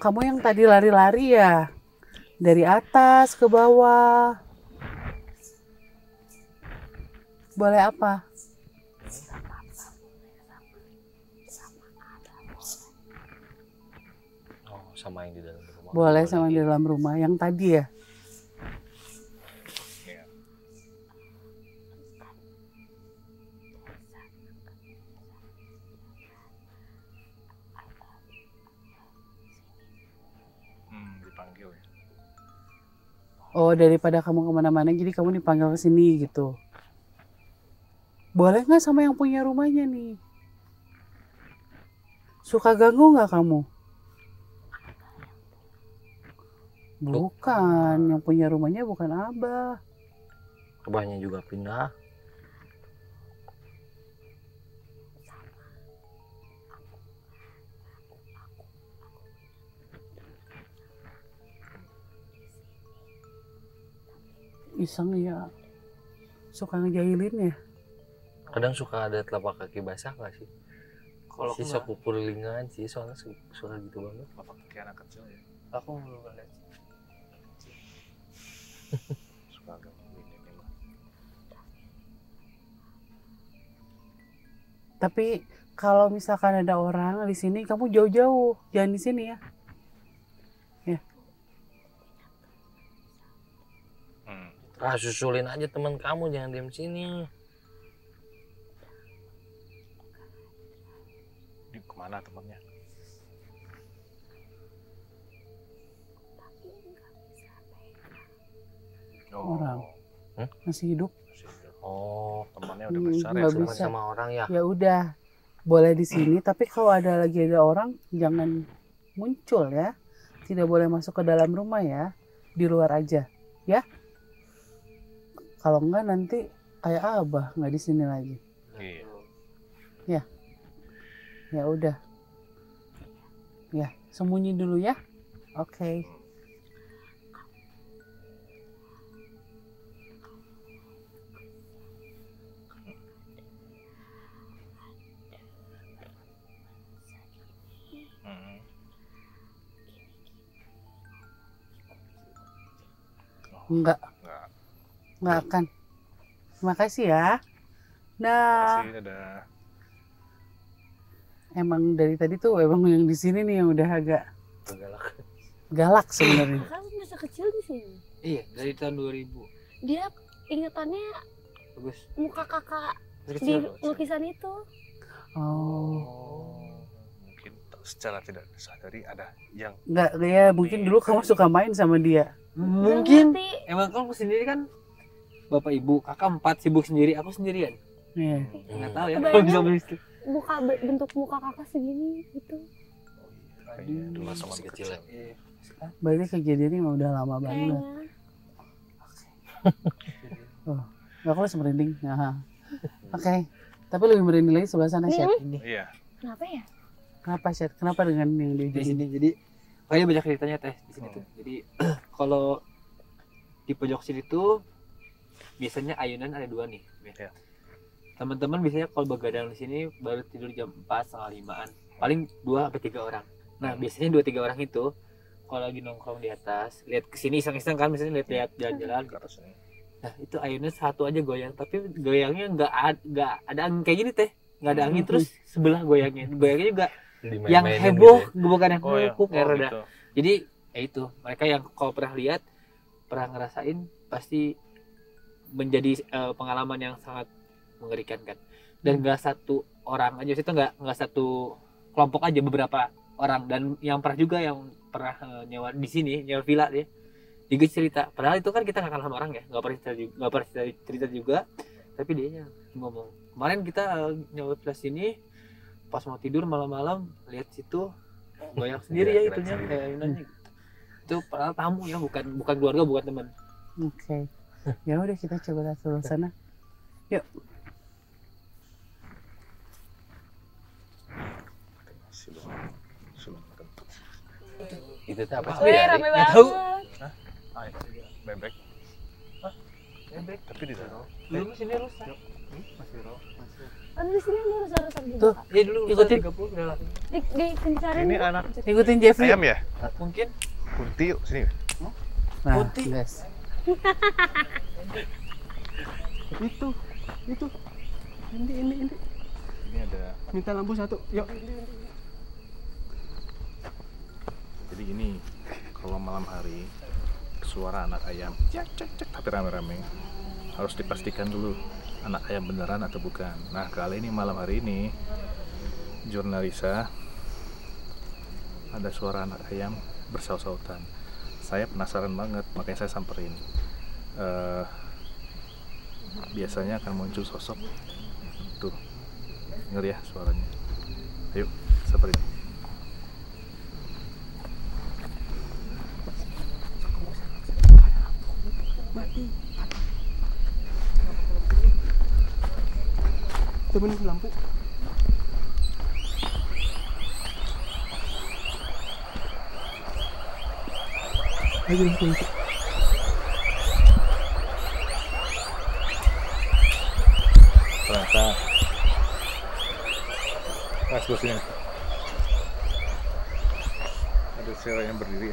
Kamu yang tadi lari-lari ya? Dari atas ke bawah. Boleh apa? Sama yang di dalam rumah. Boleh sama di dalam rumah. Yang tadi ya? Hmm, dipanggil ya. Oh daripada kamu ke mana-mana jadi kamu dipanggil ke sini gitu. Boleh nggak sama yang punya rumahnya nih? Suka ganggu nggak kamu? Bukan, yang punya rumahnya bukan abah. Abahnya juga pindah. Iseng ya. Suka ngejailin ya. Kadang suka ada telapak kaki basah gak sih? Kalau si aku sok ukur lingan sih soalnya su- suka gitu banget. Bapak kayak anak kecil ya. aku belum lihat. Suka gangguin ini mah. Tapi kalau misalkan ada orang di sini kamu jauh-jauh, jangan di sini ya. Hmm. Ah susulin aja teman kamu jangan diem sini. Di ke mana temennya? Oh, Orang. Hmm? Masih hidup. Oh, temannya udah Hmm, besar ya. nggak bisa. sama orang ya. Ya udah, boleh di sini. Tapi kalau ada lagi ada orang, jangan muncul ya. Tidak boleh masuk ke dalam rumah ya. Di luar aja, ya. Kalau enggak nanti kayak abah nggak di sini lagi. Iya. Ya udah. Ya, sembunyi dulu ya. Oke. Hmm. Enggak, Enggak. enggak akan. Terima kasih ya. Nah, emang dari tadi tuh emang yang di sini nih yang udah agak Galak. galak sebenarnya. kan masa kecil di sini Iya, dari tahun 2000. dia ingetannya Bagus. muka kakak di lukisan itu Oh, tak- secara tidak disadari ada yang enggak ya mungkin dulu kamu suka main sama dia. Mungkin Nggak ngerti. emang kamu sendiri kan bapak ibu kakak empat sibuk sendiri aku sendirian Iya. nggak tahu ya kalau bisa begitu muka bentuk muka kakak segini gitu kayaknya dulu sama Masih kecil. ya. Iya. Berarti kejadiannya udah lama banget. kayaknya Gak aku langsung merinding. Nah. Oke. Tapi lebih merinding lagi sebelah sana, Syed. ini Iya. kenapa ya Kenapa, Syed? Kenapa dengan yang di di sini? jadi kayaknya banyak ceritanya teh di sini tuh. Jadi kalau di pojok sini tuh biasanya ayunan ada dua nih Iya. teman-teman biasanya kalau begadang di sini baru tidur jam 4 setengah limaan. Paling dua sampai tiga orang. Nah biasanya dua tiga orang itu kalau lagi nongkrong di atas lihat ke sini iseng-iseng kan misalnya lihat-lihat jalan-jalan. Atas ini. nah itu ayunan satu aja goyang tapi goyangnya nggak ad- nggak ada angin. Kayak gini teh. Nggak ada angin terus sebelah goyangnya. Goyangnya juga Yang gitu heboh ya. bukan yang Oh, ya. empuk ya Oh, rada. gitu. jadi ya itu mereka yang kalau pernah lihat pernah ngerasain pasti menjadi eh, pengalaman yang sangat mengerikan kan dan nggak satu orang aja itu nggak nggak satu kelompok aja beberapa orang dan yang pernah juga yang pernah eh, nyewa di sini nyewa villa dia juga cerita padahal itu kan kita nggak kenal sama orang ya nggak pernah cerita juga nggak pernah cerita, cerita juga tapi dia ngomong kemarin kita eh, nyewa villa sini pas mau tidur malam-malam lihat situ goyang sendiri ya itunya kayak Yunannya gitu. itu padahal tamu ya bukan bukan keluarga bukan teman Oke. Ya udah kita coba lihat sebelah sana. Yuk. Itu tuh apa Wih, sih? rame Nggak banget. tahu. Ah, itu bebek. bebek Tapi di sana. belum sini rusak Masih. Aduh, di sini rusak-rusak juga. tuh ya dulu Ikutin. tiga puluh udah lah Di, di kencarin. Ini anak Ikutin Jeffrey. ayam ya? mungkin Kunti yuk sini. Nah, Putih. guys. Itu, itu. Ini, ini, ini. Ini ada. Minta lampu satu. Yuk. Jadi gini, kalau malam hari suara anak ayam cek cek cek tapi rame-rame harus dipastikan dulu anak ayam beneran atau bukan. Nah kali ini malam hari ini jurnalisa ada suara anak ayam bersaut-sautan. Saya penasaran banget makanya saya samperin. Eh, biasanya akan muncul sosok tuh ngeri ya suaranya. Ayo samperin. Temen lampu. Ayo lampu, lampu. ternyata bosnya ada cewek yang berdiri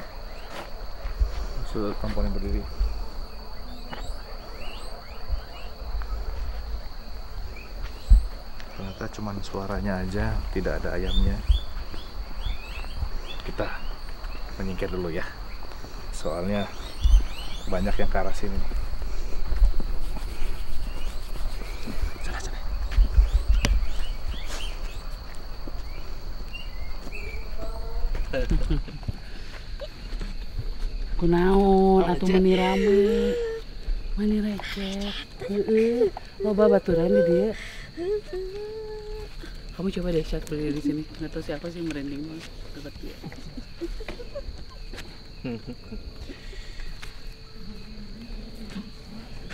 sudah perempuan yang berdiri ternyata cuman suaranya aja tidak ada ayamnya kita menyingkir dulu ya soalnya banyak yang ke arah sini Sana, sana. Kunaon atuh meni rame. Mani receh. Heeh. Loba baturan di dia. Kamu coba deh shot berdiri di sini. Nggak tahu siapa sih merinding nih dekat dia.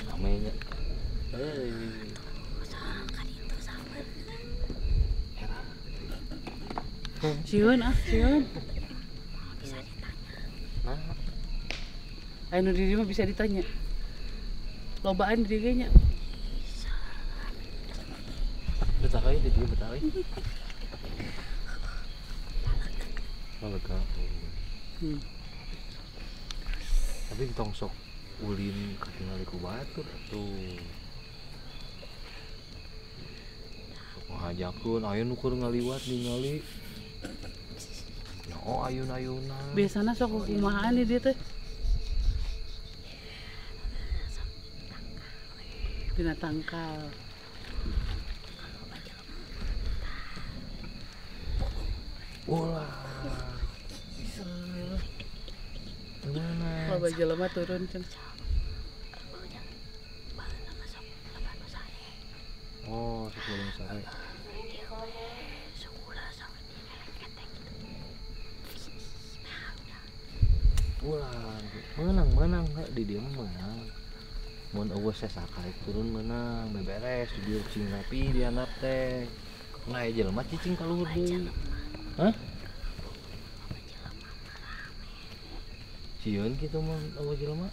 Namanya. Cion ah, cion. Nah, Anu diri mah bisa ditanya. Lobaan di aja. Oh, lega. Hmm. Tapi tong sok ulin katingali ku batur tuh. Ayo nu keur ngaliwat ningali. Oh ayun-ayunan. Biasanya sok kumahaan di dia teh. Binatang kal. Ulah. Gimana? Loba jelema turun cen. Oh, sebelum sore. Ulah, menang menang nggak di dia mah menang. Mun eueuh sasakai turun menang, beberes di dieu cing rapi di handap teh. Nah, jelema cicing kaluhur deui. Hah? Sieun kitu mah eueuh jelema.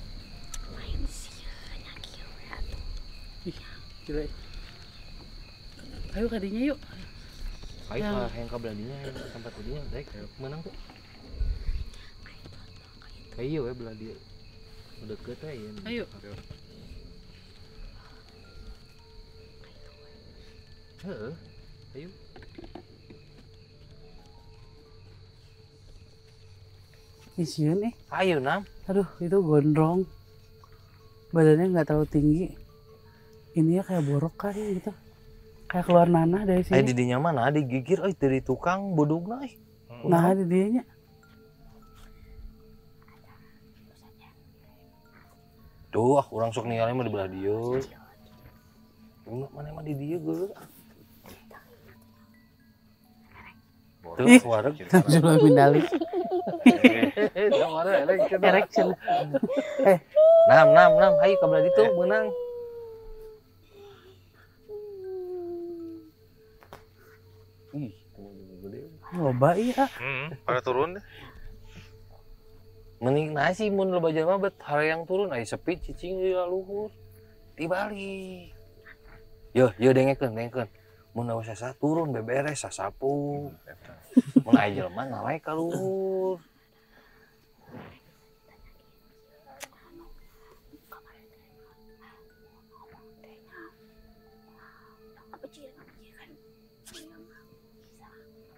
Gila. Ayo kadinya yuk. Ayo Yang- ka yang kabeladinya yang tempat tadinya daek menang tuh. Kayu we belah dia. Udah deket aja. Ayo. Heeh. Ayo. Isian eh. Ayo nam. Aduh, itu gondrong. Badannya nggak terlalu tinggi. Ini ya kayak borok kan gitu. Kayak keluar nanah dari Eh sini. di dinya mana digigir euy dari tukang bodogna euy. Nah, di dianya. Tuh, ah, orang sok ningali mah di belah dieu. Ini mana mah di dieu geus. Ditu menang. Ih, temen gede. Loba iya. pada turun deh. Mending nasi mun loba jelema bet yang turun aya sepi cicing di luhur. Dibalik. Yo, yo dengekeun, dengekeun. Mun awas sasa turun beberes sasapu. Mun aya jelema nalae ka luhur.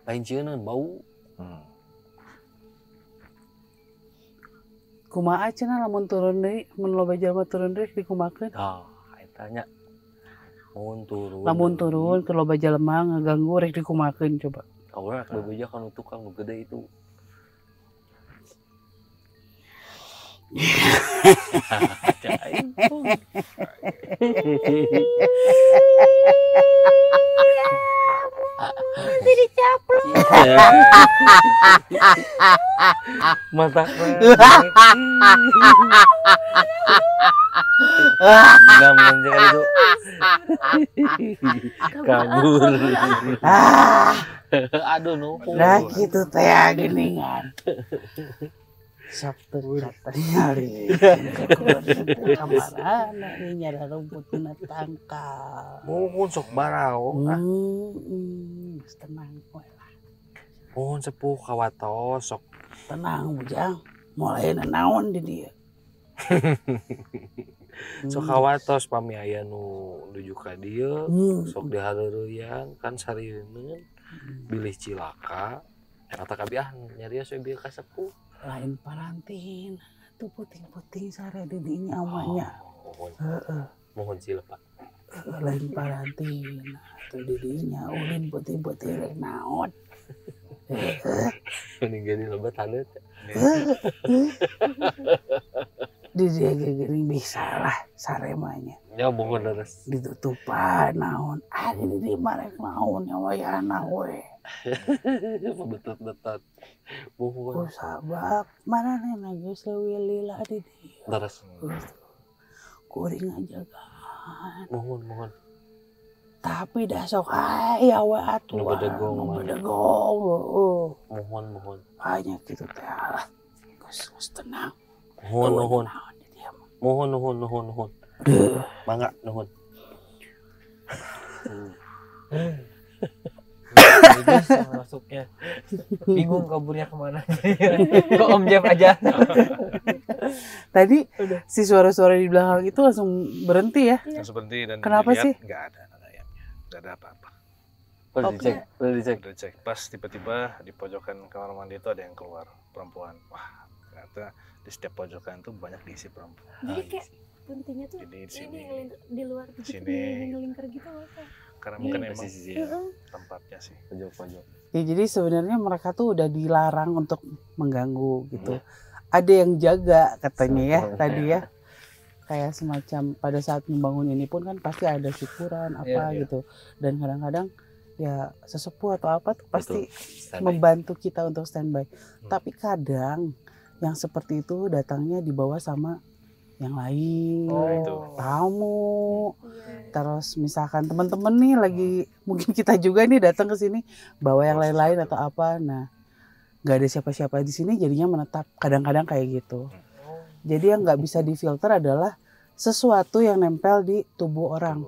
Lain cieun bau. Kumaha cenah lamun turun deui, mun loba jalma turun deui dikumakeun. Ah, eta nya. Mun turun. Lamun turun ke loba jalma ngaganggu rek dikumakeun coba. Aurang bebeja kan tukang nu gede itu. Jadi caplok. Mata Enggak menjaga itu. Kabur. Aduh numpuk. Nah gitu teh ya, geningan. Sok terlihat nyari. Kamar ini nyari rumput kena tangkal. Mohon sok barao. Hmm, tenang we lah. Mohon sepuh kawatos sok. Tenang bujang. Mulai naon di dia. Sok kawatos pami aya nu nuju ka dieu. Hmm. Sok dihareureuyang kan sarieun bilih cilaka. Kata kabiah nyarios we bieu ka sepuh. Lain parantin. Tuh puting-puting sare di dinya amanya. Mohon. Heeh. Mohon sila Pak. lain parantin tuh didinya ulin putih-putih rek naon Mending gini lebat hanet. di dia gini bisa lah saremanya Ya mohon leres. ditutupan naon ada di dia marek naon yang wayana we Betot-betot. Mohon. oh sabab mana nih lagi lila di dia Leres. kuring ajagaan Mohon, mohon. tapi dah sok aya we atuh Nu bedegong nu bedegong oh Mohon, mohon. banyak gitu teh Geus- geus tenang Mohon, mohon. di. Mohon, nuhun, nuhun. Duh. Mangga, nuhun. Masuknya. Bingung kaburnya ke mana. Kok Om Jeff aja. Tadi si suara-suara di belakang itu langsung berhenti ya? Langsung berhenti dan Kenapa dilihat, sih? nggak ada nada ayamnya nggak ada apa-apa Boleh Oke. dicek, boleh dicek. udah cek pas tiba-tiba di pojokan kamar mandi itu ada yang keluar perempuan wah ternyata di setiap pojokan itu banyak diisi perempuan Jadi kayak pentingnya tuh Jadi di ini sini. di luar gitu Sini. ngelingkar gitu loh. Karena Iya, mungkin emang posisi ya. Tempatnya sih Pojok-pojok. Ya jadi sebenarnya mereka tuh udah dilarang untuk mengganggu gitu. Ada yang jaga katanya ya tadi ya. Kayak semacam pada saat membangun ini pun kan pasti ada syukuran apa Iya, iya. gitu. Dan kadang-kadang ya sesepuh atau apa tuh pasti membantu kita untuk standby. Hmm. Tapi kadang yang seperti itu datangnya dibawa sama yang lain, Oh, itu. tamu, Iya. terus misalkan teman-teman nih lagi mungkin kita juga nih datang ke sini bawa yang lain-lain atau apa, nah nggak ada siapa-siapa di sini jadinya menetap kadang-kadang kayak gitu. Jadi yang nggak bisa difilter adalah sesuatu yang nempel di tubuh orang.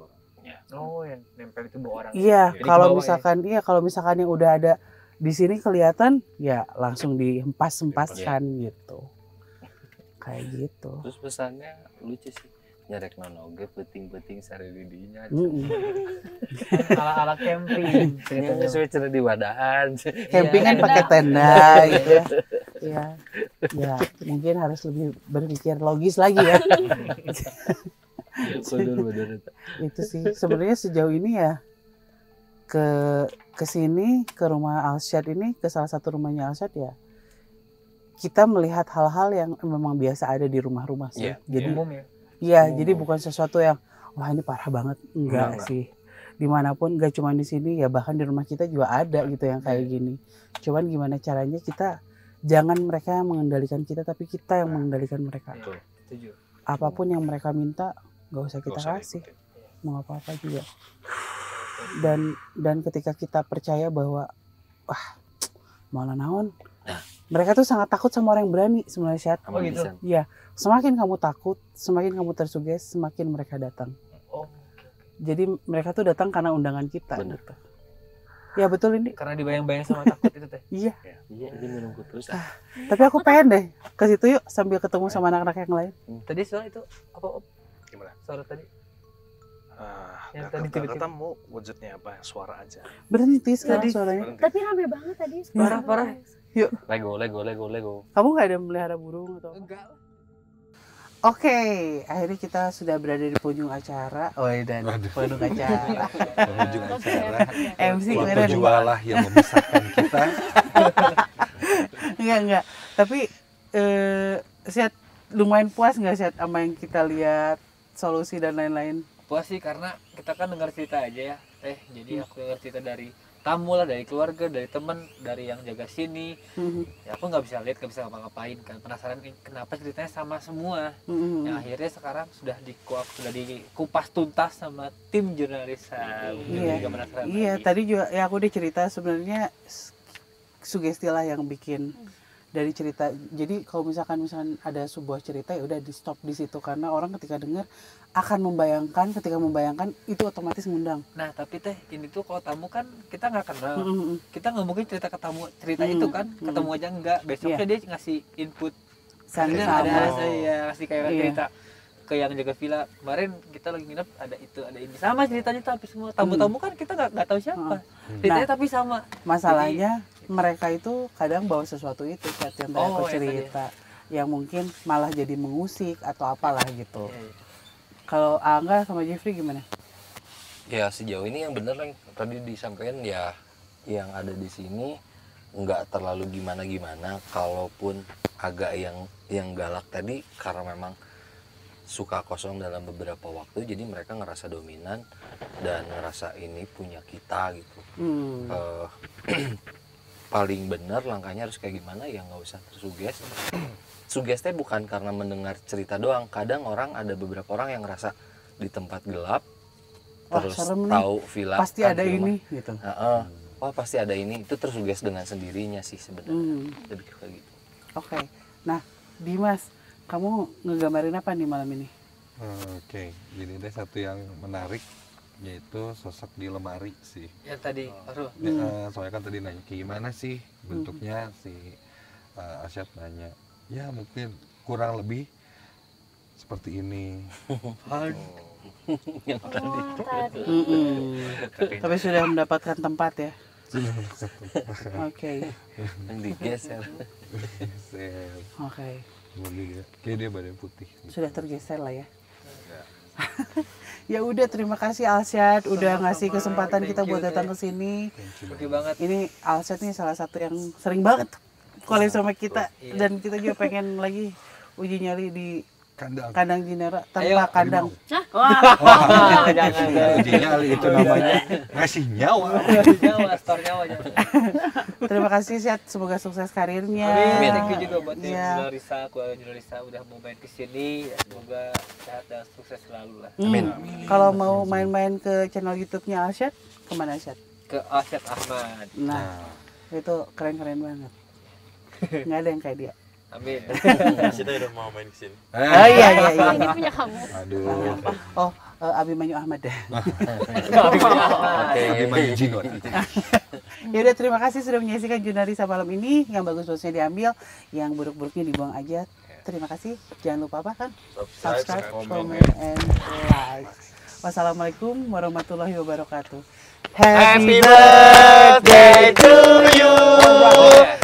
Oh, yang nempel itu bawa orang. Iya, Jadi kalau ya. misalkan iya kalau misalkan yang udah ada di sini kelihatan ya langsung dihempas-hempaskan gitu. Kayak gitu. Terus pesannya lucu sih. Nyarek nonoge peting-peting sare di dinya. Mm-mm. Ala-ala camping. Ini sesuai cara di wadahan. Camping kan Iya, pakai tenda. tenda gitu ya. ya ya mungkin harus lebih berpikir logis lagi ya itu sih sebenarnya sejauh ini ya ke ke sini ke rumah Alshad ini ke salah satu rumahnya Alshad ya kita melihat hal-hal yang memang biasa ada di rumah-rumah sih. Iya, jadi umum ya? Iya Oh. jadi bukan sesuatu yang wah ini parah banget. Enggak Enggak. sih. Di mana pun enggak cuma di sini ya bahkan di rumah kita juga ada gitu yang kayak gini. Cuman gimana caranya kita jangan mereka yang mengendalikan kita tapi kita yang mengendalikan mereka. Betul. setuju. Apa pun yang mereka minta nggak usah kita usah kasih. diikutin. mau apa apa juga. Dan dan ketika kita percaya bahwa wah malah naon Nah. mereka tuh sangat takut sama orang yang berani sebenarnya Syat. Sama Oh, gitu. Iya, semakin kamu takut, semakin kamu tersuges, semakin mereka datang. oh Jadi mereka tuh datang karena undangan kita. Bener. Gitu. Ya betul ini. karena dibayang-bayang sama takut itu teh Iya. Iya, ini minum terus. Tapi aku pengen deh ke situ yuk sambil ketemu sama anak-anak yang lain. tadi soal itu apa Om? Gimana? suara tadi Ah, Yang tadi tiba-tiba. Kata mau wujudnya apa? Suara aja. Berhenti sekarang Tadi. suaranya. Berhenti. Tapi rame banget tadi. Parah, parah. Lego, Lego, Lego, Lego. Kamu nggak ada melihara burung atau? enggak Oke, akhirnya kita sudah berada di penghujung acara. Oh, dan Waduh. penghujung acara. Penghujung acara. MC Waktu jualah yang memisahkan kita. Enggak, enggak. Tapi eh Syat lumayan puas nggak Syat sama yang kita lihat solusi dan lain-lain? puas sih karena kita kan dengar cerita aja ya teh jadi aku dengar cerita dari tamu lah dari keluarga dari teman dari yang jaga sini Mhm, ya aku nggak bisa lihat nggak bisa ngapa-ngapain kan penasaran kenapa ceritanya sama semua mhm. yang akhirnya sekarang sudah dikuak sudah dikupas tuntas sama tim jurnalis Iya. juga penasaran Iya, lagi. tadi juga ya aku udah cerita sebenarnya sugesti lah yang bikin dari cerita. Jadi kalau misalkan misalkan ada sebuah cerita ya udah di stop di situ karena orang ketika dengar akan membayangkan, ketika membayangkan itu otomatis ngundang. nah tapi teh ini tuh kalau tamu kan kita nggak kenal Mhm, mhm. kita nggak mungkin cerita ke tamu cerita Hmm, itu kan hmm. ketemu aja enggak besoknya dia ngasih input Sama- Ada- saya ngasih kayak Iya. cerita ke yang jaga villa kemarin kita lagi nginep ada itu ada ini sama ceritanya tapi semua tamu-tamu kan kita nggak nggak tahu siapa ceritanya Nah. tapi sama Masalahnya mereka itu kadang bawa sesuatu itu Chat, yang Oh, aku tadi. cerita yang mungkin malah jadi mengusik atau apalah gitu. Iya, iya. Kalau Angga sama Jeffrey gimana? Ya sejauh ini yang bener yang tadi disampaikan ya yang ada di sini nggak terlalu gimana gimana. Kalaupun agak yang yang galak tadi karena memang suka kosong dalam beberapa waktu, jadi mereka ngerasa dominan dan ngerasa ini punya kita gitu. Hmm. Eh, paling bener langkahnya harus kayak gimana ya nggak usah tersuges. Sugesnya bukan karena mendengar cerita doang. Kadang orang ada beberapa orang yang ngerasa di tempat gelap Wah, terus serem nih. tahu villa Pasti kan ada rumah. ini gitu. Heeh. Wah pasti ada ini itu tersuges dengan sendirinya sih sebenarnya Hmm. lebih kayak gitu. Oke. Nah, Dimas, kamu ngegambarin apa nih malam ini? Oke, jadi ada satu yang menarik yaitu sosok di lemari sih. yang tadi aduh Ya, Hmm. eh, soalnya kan tadi nanya kayak gimana sih bentuknya si eh, Asyad nanya. Ya mungkin kurang lebih seperti ini. yang Oh, tadi tadi. Mm-mm. Tapi sudah mendapatkan tempat ya. Oke, yang digeser. Oke. Kayak dia badan putih. Sudah tergeser lah ya. ya udah, terima kasih Alsyad udah ngasih kesempatan Thank kita you, buat datang ke sini. Ini Alsyad nih salah satu yang sering banget collab sama kita Iya. dan kita juga pengen lagi uji nyali di Kandang. kandang Jinera tanpa Ayo, kandang. Wah, jangan Ujinya itu namanya ngasih nyawa. nyawa store nyawa jangan. Terima kasih Syad, semoga sukses karirnya. Amin. Thank you juga buat tim Iya. Jurnalisa, keluarga Jurnalisa udah mau main ke sini. Semoga sehat dan sukses selalu lah. Hmm. Kalau mau main-main ke channel YouTube-nya Alsyad, ke mana Alsyad? Ke Asyad Ahmad. Nah, itu keren-keren banget. Nggak ada yang kayak dia. Amin. kita udah mau main ke sini Oh iya iya iya. Ini punya kamu. Aduh. Oh, eh, Abimanyu Ahmad deh. Oke. Lagi maju jinot. Ya udah terima kasih sudah menyaksikan Junarisa malam ini. Yang bagus-bagusnya diambil, yang buruk-buruknya dibuang aja. Terima kasih. Jangan lupa apa kan? Subscribe, comment, and like. Wassalamualaikum warahmatullahi wabarakatuh. Happy birthday to you.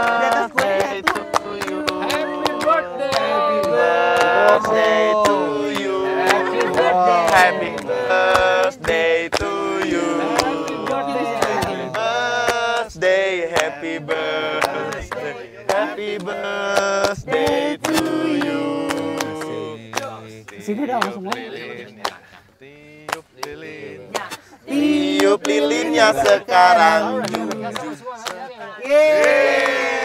Sini dong langsung aja. Tiup lilinnya. Tiup lilinnya sekarang. Yeay.